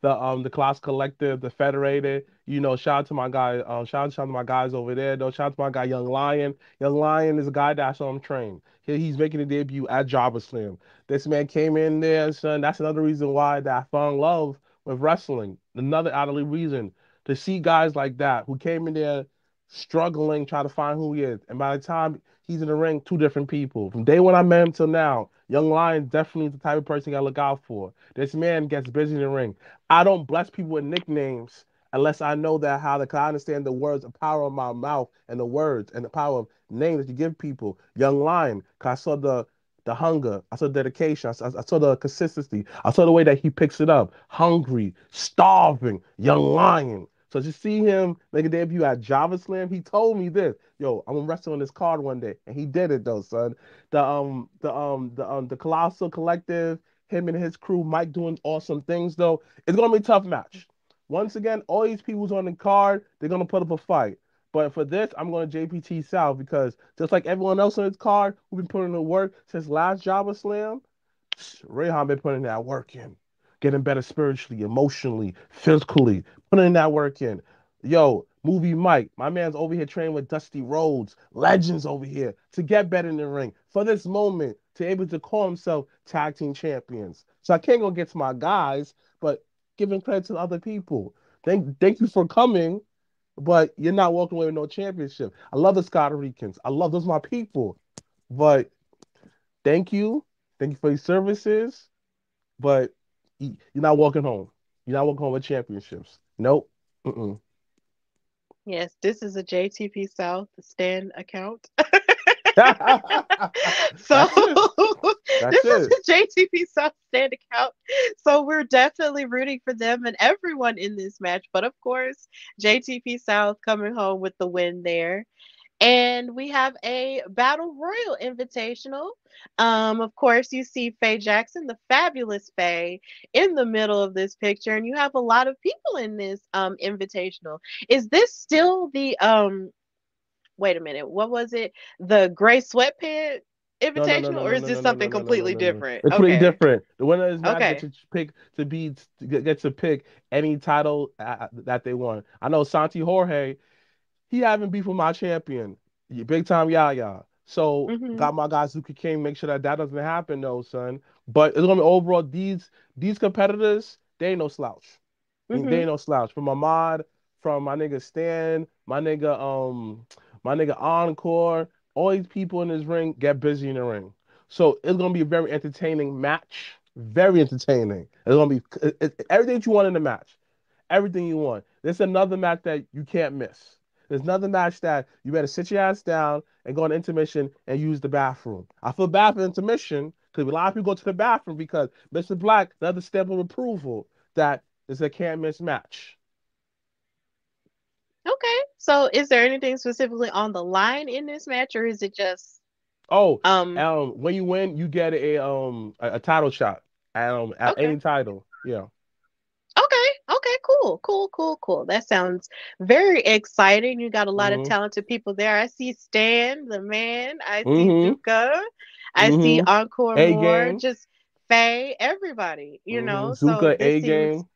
the um the Class Collective, the Federated. You know, shout out to my guy, um, shout out, shout out to my guys over there. Though, shout out to my guy Young Lion. Young Lion is a guy that I saw him train. He, he's making a debut at Jobber Slam. This man came in there, son. That's another reason why that I fell in love with wrestling. Another out reason to see guys like that who came in there struggling, trying to find who he is. And by the time he's in the ring, two different people. From day when I met him till now, Young Lion definitely is the type of person you gotta look out for. This man gets busy in the ring. I don't bless people with nicknames unless I know that how to I understand the words, the power of my mouth and the words and the power of names that you give people. Young Lion, cause I saw the the hunger, I saw the dedication, I saw, I saw the consistency, I saw the way that he picks it up. Hungry, starving, young lion. So to see him make a debut at Jobber Slam, he told me this. Yo, I'm gonna wrestle on this card one day. And he did it though, son. The um the um the um the Colossal Collective, him and his crew, Mike doing awesome things though. It's gonna be a tough match. Once again, all these people's on the card, they're gonna put up a fight. But for this, I'm going to JTP South because just like everyone else on this card who've been putting in work since last Jobber Slam, Rayhan been putting that work in, getting better spiritually, emotionally, physically, putting that work in. Yo, movie Mike, my man's over here training with Dusty Rhodes, legends over here to get better in the ring for this moment to able to call himself tag team champions. So I can't go get to my guys, but giving credit to other people. Thank, thank you for coming, but you're not walking away with no championship. I love the Scott Ricans. I love those my people, but thank you, thank you for your services, but you're not walking home. You're not walking home with championships. Nope. Mm-mm. Yes, this is a JTP South stand account. <laughs> so That's this is it. a JTP South stand account. So we're definitely rooting for them and everyone in this match. But of course, JTP South coming home with the win there. And we have a Battle Royal Invitational. Um, of course, you see Faye Jackson, the fabulous Faye, in the middle of this picture, and you have a lot of people in this um invitational. Is this still the um wait a minute, what was it? The gray sweatpant No, no, no, invitational, no, or is this something completely different? It's completely Okay. different. The winner is not Okay. get to pick to be to get get to pick any title uh, that they want. I know Santi Jorge, he having beef with my champion, big time Yaya. So Mhm. got my guy Zuki King. Make sure that that doesn't happen, though, son. But it's gonna be overall these these competitors. They ain't no slouch. Mhm. They ain't no slouch. From Ahmad, from my nigga Stan, my nigga um, my nigga Encore. All these people in this ring get busy in the ring. So it's gonna be a very entertaining match. Very entertaining. It's gonna be it, it- everything that you want in the match. Everything you want. There's another match that you can't miss. There's another match that you better sit your ass down and go on intermission and use the bathroom. I feel bad for intermission because a lot of people go to the bathroom because Mr. Blacc, another step of approval that is a can't miss match. Okay. So is there anything specifically on the line in this match, or is it just Oh, um um, when you win, you get a um a, a title shot. Um, at Okay. any title. Yeah. Okay, cool, cool, cool, cool. That sounds very exciting. You got a lot Mhm. of talented people there. I see Stan, the man. I see. Zuka. I see Mhm. Encore Moore. Game. Just Faye, everybody. You Mhm. know, so Zuka this A game,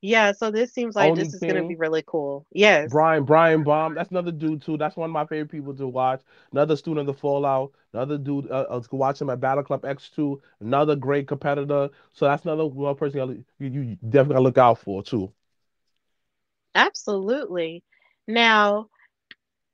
yeah. So this seems like Only this is gonna be really cool. Yes. Brian Brian Baum. That's another dude too. That's one of my favorite people to watch. Another student of the Fallout. Another dude. Uh, uh, watch him at Battle Club X2. Another great competitor. So that's another one person you, you you definitely gotta look out for too. Absolutely. Now,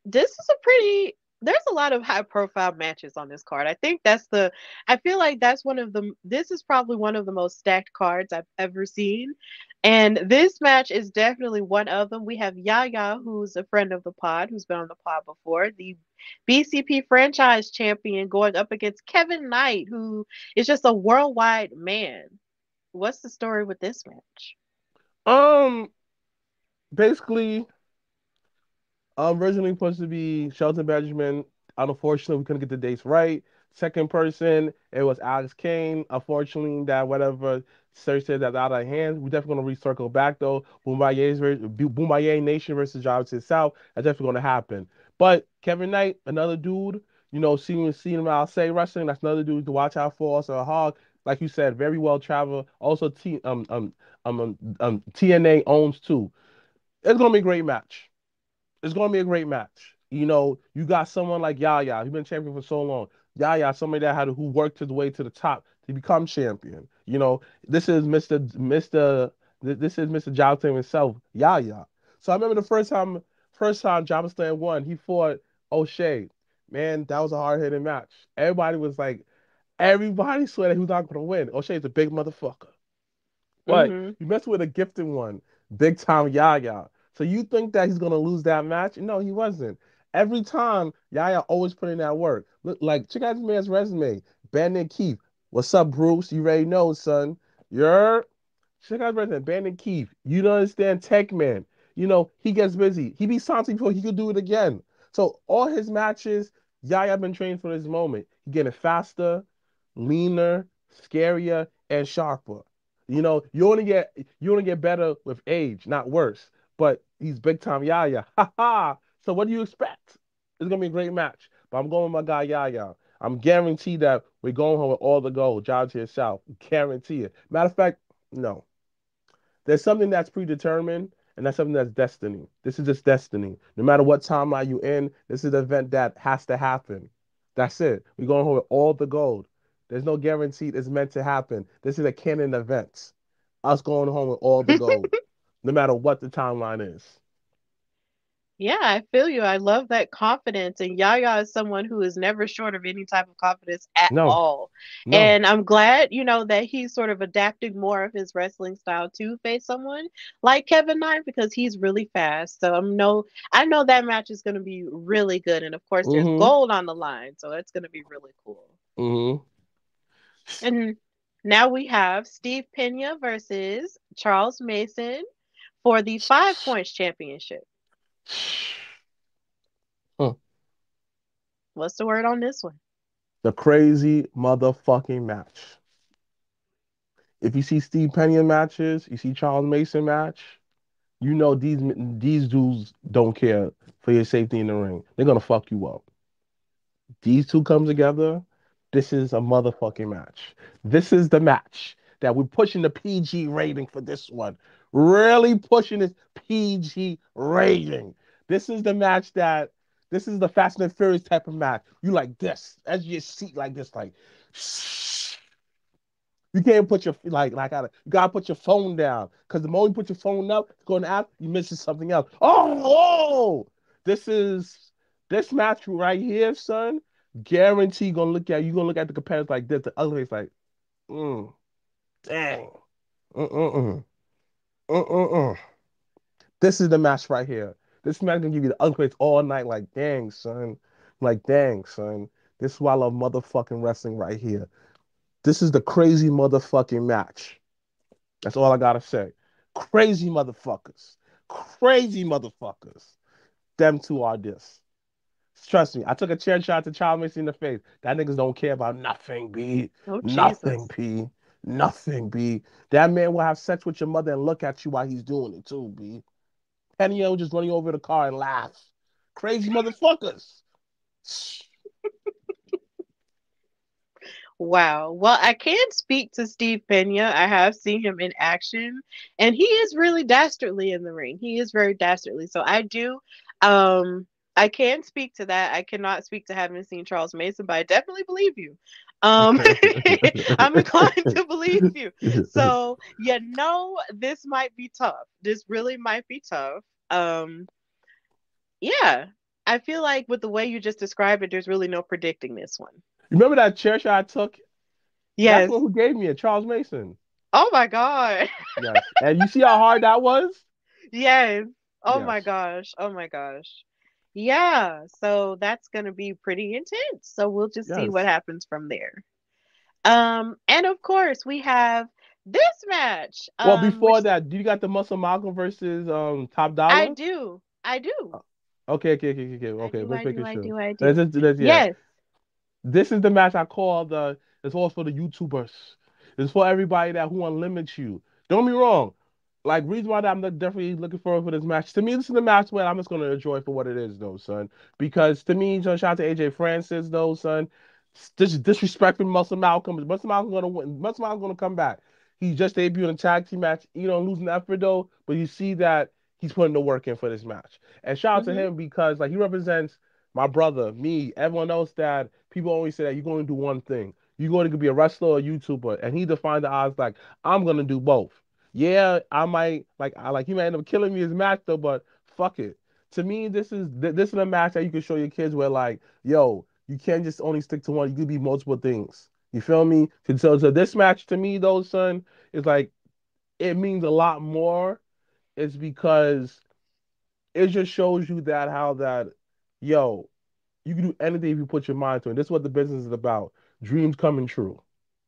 this is a pretty there's a lot of high profile matches on this card. I think that's the I feel like that's one of the this is probably one of the most stacked cards I've ever seen. And this match is definitely one of them. We have Yaya, who's a friend of the pod, who's been on the pod before, the BCP franchise champion, going up against Kevin Knight, who is just a worldwide man. What's the story with this match? Um, basically, um, originally supposed to be Shelton Benjamin. Unfortunately, we couldn't get the dates right. Second person, it was Alex Kane. Unfortunately, that whatever search said that's out of hands. We're definitely gonna recircle back though. Boombaye Nation versus Johnson South. That's definitely gonna happen. But Kevin Knight, another dude, you know, seeing seeing him out say wrestling, that's another dude to watch out for. Also a hog, like you said, very well traveled. Also, T um um um um, um TNA owns too. It's gonna be a great match. It's gonna be a great match. You know, you got someone like Yaya, he's been champion for so long. Yaya, somebody that had who worked his way to the top to become champion. You know, this is Mr. Mr. This is Mr. Jonathan himself, Yaya. So I remember the first time, first time Jonathan won, he fought O'Shea. Man, that was a hard hitting match. Everybody was like, everybody swear that he was not gonna win. O'Shea's a big motherfucker. But Mhm. you mess with a gifted one, big time Yaya. So you think that he's gonna lose that match? No, he wasn't. Every time Yaya always put in that work. Look, like check out this man's resume. Bandit Keith. What's up, Bruce? You already know, son. You're check out his resume. Bandit Keith. You don't understand Tech Man. You know, he gets busy. He beat Santi before he could do it again. So all his matches, Yaya been trained for this moment. He getting faster, leaner, scarier, and sharper. You know, you only get you only get better with age, not worse. But he's big time Yaya. <laughs> Ha ha. So what do you expect? It's gonna be a great match. But I'm going with my guy Yaya. I'm guaranteed that we're going home with all the gold. Job to yourself. Guarantee it. Matter of fact, no. There's something that's predetermined, and that's something that's destiny. This is just destiny. No matter what timeline you in, this is an event that has to happen. That's it. We're going home with all the gold. There's no guarantee it's meant to happen. This is a canon event. Us going home with all the <laughs> gold, no matter what the timeline is. Yeah, I feel you. I love that confidence. And Yaya is someone who is never short of any type of confidence at No. all. No. And I'm glad, you know, that he's sort of adapting more of his wrestling style to face someone like Kevin Knight because he's really fast. So I'm no I know that match is gonna be really good. And of course there's Mhm. gold on the line, so it's gonna be really cool. Mm-hmm. And now we have Steve Pena versus Charles Mason for the five points championship. What's the word on this one? The crazy motherfucking match. If you see Steve Pena matches, you see Charles Mason match, you know these these dudes don't care for your safety in the ring. They're gonna fuck you up. These two come together. This is a motherfucking match. This is the match that we're pushing the PG rating for this one. Really pushing this PG rating. This is the match that this is the Fast and Furious type of match. You like this as your seat like this, like shh. you can't put your like like gotta you gotta put your phone down because the moment you put your phone up, go on the app, you missing something else. Oh, oh, this is this match right here, son. Guarantee gonna look at you gonna look at the competitors like this. The other face like, mm, dang, mm mm mm mm mm mm. This is the match right here. This match gonna give you the ugly face all night. Like, dang, son. Like, dang, son. This is why I love motherfucking wrestling right here. This is the crazy motherfucking match. That's all I gotta say. Crazy motherfuckers. Crazy motherfuckers. Them two are this. Trust me, I took a chair shot to Charles Mason in the face. That niggas don't care about nothing, B. Oh Nothing, Jesus. P. Nothing, B. That man will have sex with your mother and look at you while he's doing it too, B. Penny just running over the car and laughs. Crazy motherfuckers. <laughs> Wow. Well, I can speak to Steve Pena. I have seen him in action, and he is really dastardly in the ring. He is very dastardly. So I do um I can speak to that. I cannot speak to having seen Charles Mason, but I definitely believe you. Um, <laughs> I'm inclined to believe you. <laughs> So you know this might be tough. This really might be tough. Um, yeah, I feel like with the way you just described it, there's really no predicting this one. Remember that chair shot I took? Yes. That's who gave me it, Charles Mason. Oh my god. yes. And you see how hard that was? <laughs> Yes. Oh Yes. my gosh. Oh my gosh. Yeah. So that's gonna be pretty intense. So we'll just see what happens from there. Um, and of course we have this match. Well, um, before which- that, do you got the Muscle Malcolm versus um Top Dollar? I do. I do. Okay, okay, okay, okay, okay. Do, let's make it I sure. do, I do. Let's let's- yeah. Yes. This is the match I call the. It's all for the YouTubers. It's for everybody that who to limit you. Don't be wrong. Like reason why I'm definitely looking forward for this match. To me, this is the match where I'm just gonna enjoy for what it is, though, son. Because to me, shout out to AJ Francis, though, son. This disrespecting Muscle Malcolm. Muscle Malcolm gonna win. Muscle Malcolm gonna come back. He just debuted in a tag team match. You know, losing effort though, but you see that he's putting the work in for this match. And shout out Mhm. to him because like he represents my brother, me, everyone else that people always say that you're going to do one thing. You're going to be a wrestler or a YouTuber, and he defined the odds like I'm gonna do both. Yeah, I might like I like he might end up killing me his match though, but fuck it. To me, this is th- this is a match that you can show your kids where like, yo, you can't just only stick to one. You can be multiple things. You feel me? So, so this match to me though, son, is like it means a lot more. It's because it just shows you that how that yo, you can do anything if you put your mind to it. This is what the business is about. Dreams coming true.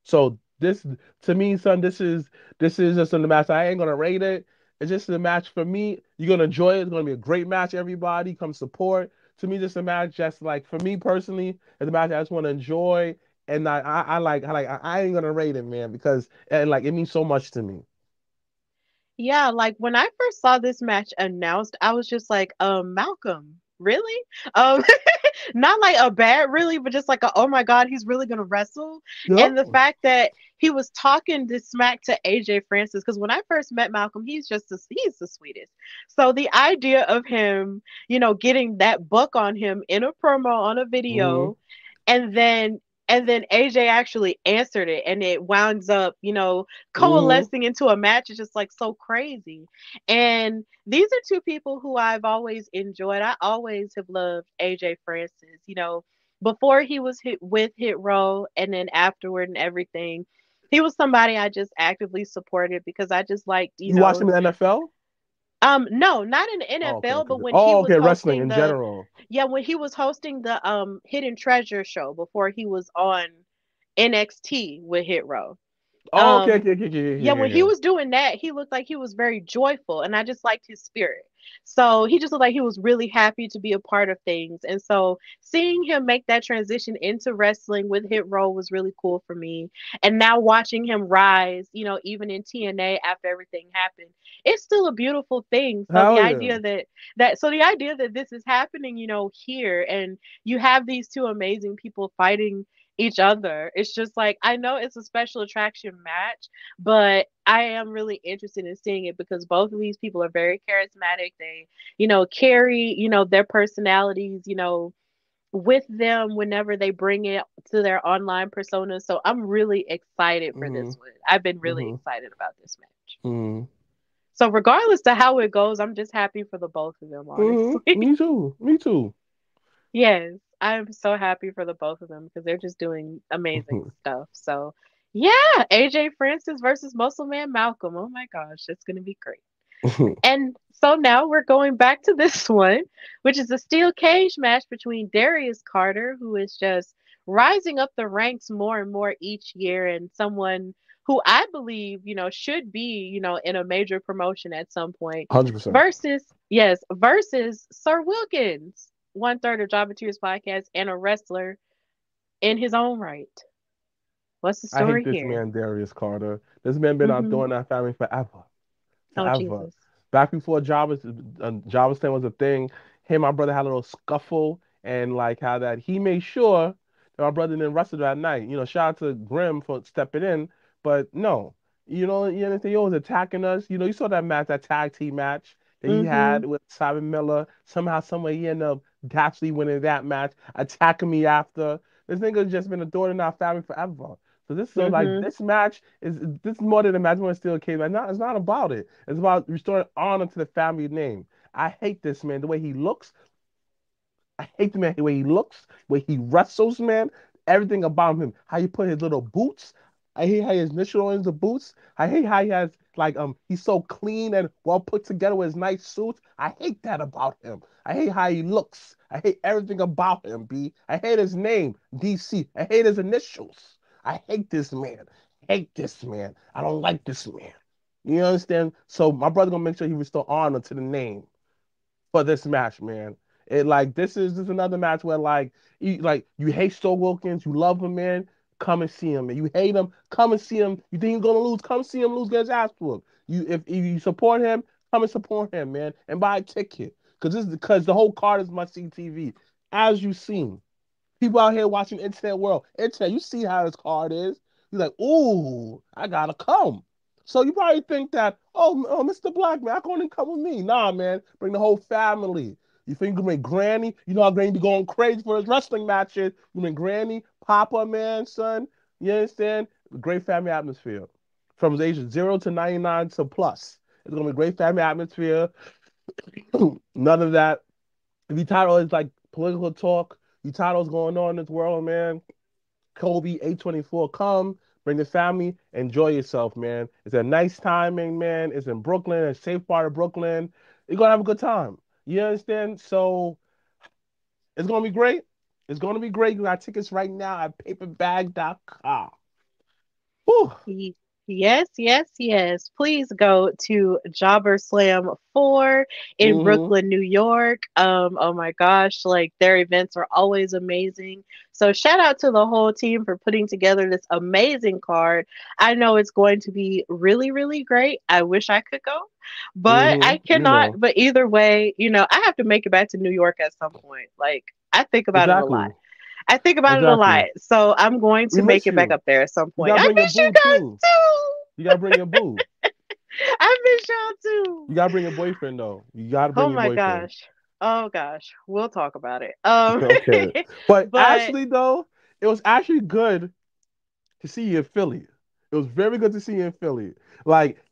So this to me, son, this is this is just the match. I ain't gonna rate it. It's just a match for me. You're gonna enjoy it. It's gonna be a great match. Everybody come support. To me, just a match. Just like for me personally, it's a match I just want to enjoy. And I, I, I like, I like, I, I ain't gonna rate it, man, because and like it means so much to me. Yeah, like when I first saw this match announced, I was just like, um, Malcolm, really? Um, <laughs> not like a bad really, but just like a, oh my God, he's really gonna wrestle. And the fact that he was talking this smack to AJ Francis, because when I first met Malcolm, he's just the, he's the sweetest. So the idea of him, you know, getting that buck on him in a promo on a video, mm-hmm. and then and then AJ actually answered it, and it winds up, you know, coalescing into a match It's just like so crazy. And these are two people who I've always enjoyed. I always have loved AJ Francis, you know, before he was hit with Hit Row and then afterward and everything. He was somebody I just actively supported because I just liked, you, You know, watch him in the NFL? Um no, not in the NFL, Oh, okay, but when he oh, was okay, wrestling in the, general. yeah, when he was hosting the um Hidden Treasure show before he was on NXT with Hit Row. Oh, okay, um, okay, okay, okay, okay, Yeah, when he was doing that, he looked like he was very joyful, and I just liked his spirit. So he just looked like he was really happy to be a part of things. And so seeing him make that transition into wrestling with Hit Row was really cool for me. And now watching him rise, you know, even in TNA after everything happened, it's still a beautiful thing. So Hell the yeah. idea that that so the idea that this is happening, you know, here and you have these two amazing people fighting each other. It's just like I know it's a special attraction match, but I am really interested in seeing it because both of these people are very charismatic. They, you know, carry, you know, their personalities, you know, with them whenever they bring it to their online persona. So I'm really excited for this one. I've been really Mhm. excited about this match. Mhm. So regardless to how it goes, I'm just happy for the both of them, honestly. Mhm. Me too. Me too. <laughs> Yes, I'm so happy for the both of them because they're just doing amazing Mhm. stuff. So, yeah, AJ Francis versus Muscle Man Malcolm. Oh my gosh, it's going to be great. <laughs> And so now we're going back to this <laughs> one, which is a steel cage match between Darius Carter, who is just rising up the ranks more and more each year, and someone who I believe, you know, should be, you know, in a major promotion at some point. point Hundred percent. versus yes versus Sir Wilkins, one third of Jobber Tears podcast and a wrestler in his own right. What's the story I hate this here? man, Darius Carter. This man been Mhm. outdoing that family forever. Oh Forever. Jesus. Back before Jarvis, uh, Jarvis was a thing, him and my brother had a little scuffle, and like how that he made sure that my brother didn't wrestle that night. You know, shout out to Grim for stepping in, but no, you know, you know, he was attacking us. You know, you saw that match, that tag team match that he Mhm. had with Simon Miller. Somehow, someway, he ended up actually winning that match, attacking me after. This nigga's just been a thorn in our family forever. So this so like Mhm. this match is this is more than a match when Steel Cage. Like, not, it's not about it. It's about restoring honor to the family name. I hate this man. The way he looks. I hate the man. The way he looks. The way he wrestles, man. Everything about him. How he put his little boots. I hate how his initial on the boots. I hate how he has like um he's so clean and well put together with his nice suits. I hate that about him. I hate how he looks. I hate everything about him, B. I hate his name, DC. I hate his initials. I hate this man. hate this man. I don't like this man. You understand? So my brother gonna make sure he restore honor to the name for this match, man. It like this is this is another match where like you like you hate Stowe Wilkins, you love him, man. Come and see him, and you hate him. Come and see him. You think he's gonna lose? Come see him lose, ass whooped. You if, if you support him, come and support him, man, and buy a ticket because this is because the whole card is must see TV. As you've seen, people out here watching internet world, internet, you see how this card is. You're like, ooh, I gotta come. So you probably think that, oh, oh Mr. Blacc man, I can only come with me. Nah, man, bring the whole family. You think you can bring Granny? You know how Granny be going crazy for his wrestling matches. You bring Granny, Papa, man, son. You understand? Great family atmosphere. From ages zero to 99 to plus. It's gonna be great family atmosphere. <clears throat> None of that. If you of like political talk, you tired of what's going on in this world, man. Kobe, A24, come, bring the family, enjoy yourself, man. It's a nice timing, man. It's in Brooklyn, a safe part of Brooklyn. You're gonna have a good time. You understand? So it's gonna be great. It's gonna be great. You got tickets right now at paperbag.com. Whew. Ye- Yes, yes, yes. Please go to Jobber Slam 4 in Mhm. Brooklyn, New York. Um, oh my gosh, like their events are always amazing. So shout out to the whole team for putting together this amazing card. I know it's going to be really, really great. I wish I could go, but Mhm, I you cannot. know. But either way, you know, I have to make it back to New York at some point. Like I think about it a lot. I think about it a lot. So I'm going to We make it back up there at some You point. I miss you guys too. too. You gotta bring your boo. <laughs> I miss y'all too. You gotta bring your boyfriend though. You gotta bring your boyfriend. Oh my gosh. Oh gosh. We'll talk about it. Um Okay. <laughs> But, But- actually, though, it was actually good to see you in Philly. It was very good to see you in Philly. Like,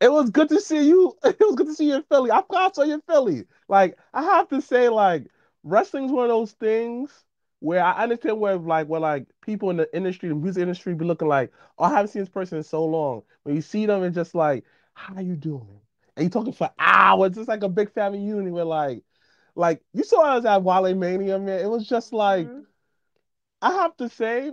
it was good to see you. <laughs> It was good to see you in Philly. I forgot I saw you in Philly. Like, I have to say, like, wrestling's one of those things where I understand where, like, where like people in the industry, the music industry, be looking like, oh, I haven't seen this person in so long. When you see them, it's just like, how you doing? And you talking for hours. It's like a big family unity where, like, like you saw us at Wale Mania, man. It was just like. Mhm. I have to say,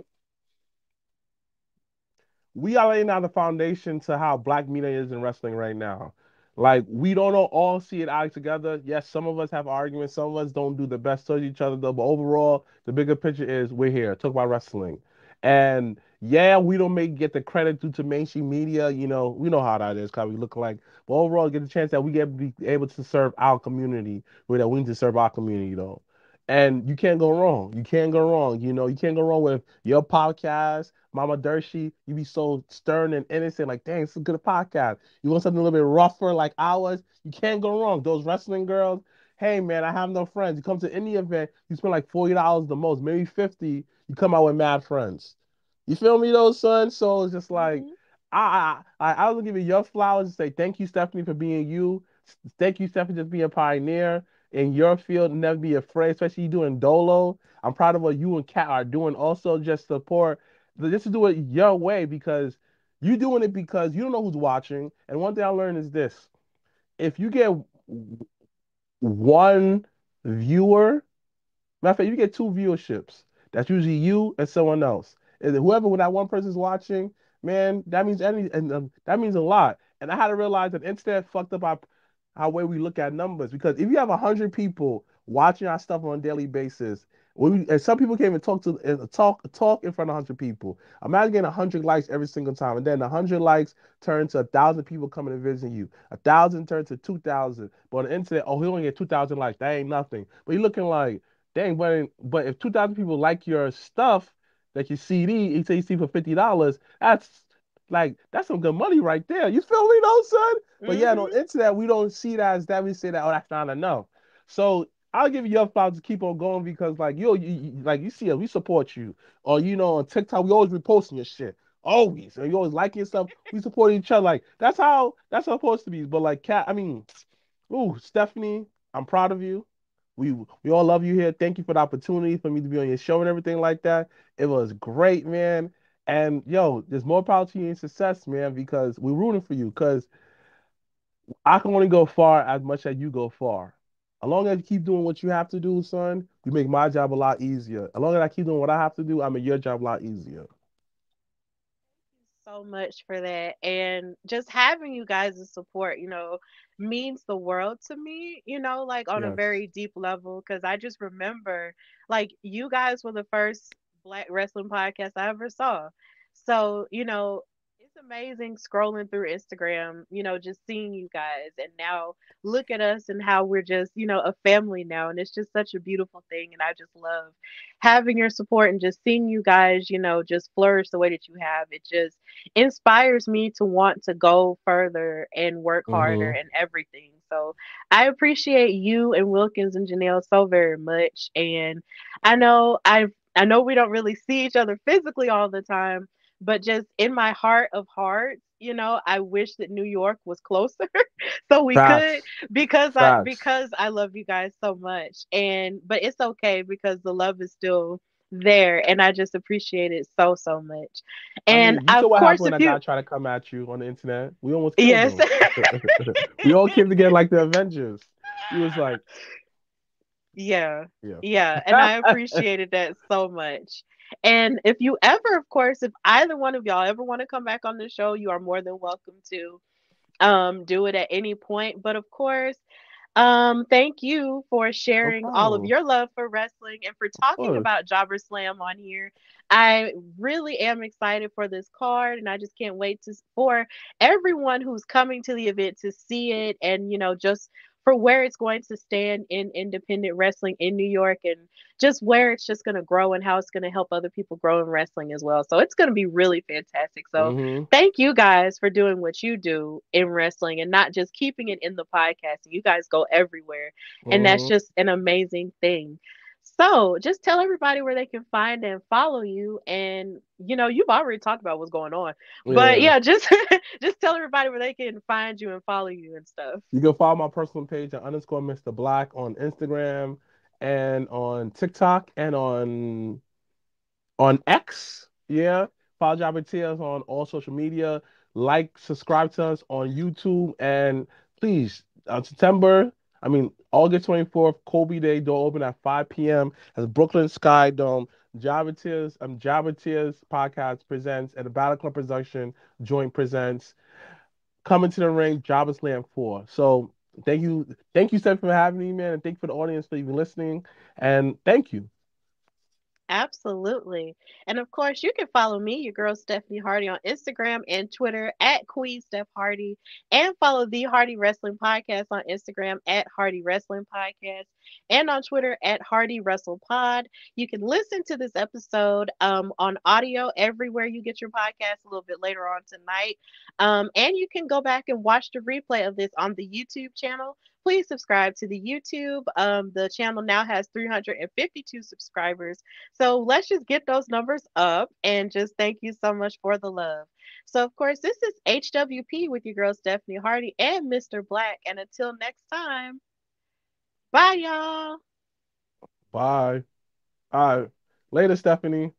we are laying out the foundation to how black media is in wrestling right now. Like we don't all see it out together. Yes, some of us have arguments, some of us don't do the best towards each other though. But overall, the bigger picture is we're here, talk about wrestling. And yeah, we don't make get the credit due to mainstream media. You know, we know how that is, cause we look like. But overall, get the chance that we get be able to serve our community, where that we need to serve our community though. And you can't go wrong. You can't go wrong. You know, you can't go wrong with your podcast, Mama Dershi. You be so stern and innocent, like, dang, it's a good podcast. You want something a little bit rougher like ours? You can't go wrong. Those wrestling girls, hey man, I have no friends. You come to any event, you spend like $40 the most, maybe 50 You come out with mad friends. You feel me though, son? So it's just like Mhm. I I I I give you your flowers and say thank you, Stephanie, for being you. Thank you, Stephanie, just being a pioneer in your field never be afraid, especially you doing Dolo. I'm proud of what you and Kat are doing. Also, just support, just do it your way because you're doing it because you don't know who's watching. And one thing I learned is this: if you get one viewer, matter of fact, you get two viewerships. That's usually you and someone else. And whoever when that one person's watching, man, that means any and um, that means a lot. And I had to realize that internet fucked up our our way we look at numbers because if you have a hundred people watching our stuff on a daily basis, We, and some people can't even talk to talk talk in front of hundred people. Imagine getting hundred likes every single time, and then hundred likes turn to a thousand people coming to visit you. A thousand turn to two thousand. But on the internet, oh, he only get two thousand likes. That ain't nothing. But you're looking like, dang. But but if two thousand people like your stuff, like your CD, you say you see for fifty dollars, that's like that's some good money right there. You feel me, though, son? But mm-hmm. yeah, on the internet, we don't see that as that. We say that, oh, that's not enough. So I'll give you your flowers to keep on going because like you, you like you see us, we support you. Or you know, on TikTok, we always reposting your shit. Always. And you always liking stuff. We support each other. Like that's how that's how supposed to be. But like cat, I mean, ooh, Stephanie, I'm proud of you. We we all love you here. Thank you for the opportunity for me to be on your show and everything like that. It was great, man. And yo, there's more power to you and success, man, because we're rooting for you. Because I can only go far as much as you go far. As long as you keep doing what you have to do, son, you make my job a lot easier. As long as I keep doing what I have to do, I make your job a lot easier. So much for that. And just having you guys' support, you know, means the world to me, you know, like on yes. a very deep level. Cause I just remember, like, you guys were the first black wrestling podcast I ever saw. So, you know, it's amazing scrolling through Instagram, you know, just seeing you guys and now look at us and how we're just, you know, a family now. And it's just such a beautiful thing. And I just love having your support and just seeing you guys, you know, just flourish the way that you have. It just inspires me to want to go further and work harder mm-hmm. and everything. So I appreciate you and Wilkins and Janelle so very much. And I know I've I know we don't really see each other physically all the time, but just in my heart of hearts you know i wish that new york was closer <laughs> so we Facts. could because Facts. i because i love you guys so much. And but it's okay because the love is still there and i just appreciate it so so much. And I mean, of course if you try to come at you on the internet? We almost <laughs> yes. <laughs> we all came together like the avengers. He was like yeah yeah yeah and i appreciated that so much and if you ever, of course, if either one of y'all ever want to come back on the show, you are more than welcome to um, do it at any point. But of course, um, thank you for sharing oh. all of your love for wrestling and for talking about Jobber Slam on here. I really am excited for this card, and I just can't wait to for everyone who's coming to the event to see it and you know just for where it's going to stand in independent wrestling in New York and just where it's just going to grow and how it's going to help other people grow in wrestling as well. So it's going to be really fantastic. So mm-hmm. thank you guys for doing what you do in wrestling and not just keeping it in the podcast. You guys go everywhere. Mm-hmm. And that's mm-hmm. just an amazing thing. So just tell everybody where they can find and follow you. And you know, you've already talked about what's going on. Yeah. But yeah, <laughs> just just tell everybody where they can find you and follow you and stuff. You can follow my personal page at underscore Mr. Blacc on Instagram and on TikTok and on on X. Yeah. Follow Jobber Tears on all social media. Like, subscribe to us on YouTube, and please, on September I mean, August 24th, Kobe Day, door open at 5 p.m. as Brooklyn Sky Dome. Jobber Tears, um, Jobber Tears podcast presents and the Battle Club production joint presents coming to the ring, Jobber Slam 4. So thank you, thank you, Steph, for having me, man, and thank you for the audience for even listening. And thank you. Absolutely. And of course, you can follow me, your girl Stephanie Hardy, on Instagram and Twitter at Queen Steph Hardy, and follow the Hardy Wrestling Podcast on Instagram at Hardy Wrestling Podcast and on Twitter at Hardy Wrestle Pod. You can listen to this episode um, on audio everywhere you get your podcast a little bit later on tonight. Um, and you can go back and watch the replay of this on the YouTube channel please subscribe to the YouTube. Um, the channel now has 352 subscribers. So let's just get those numbers up and just thank you so much for the love. So, of course, this is HWP with your girl Stephanie Hardy and Mr. Blacc. And until next time, bye, y'all. Bye. All right. Later, Stephanie.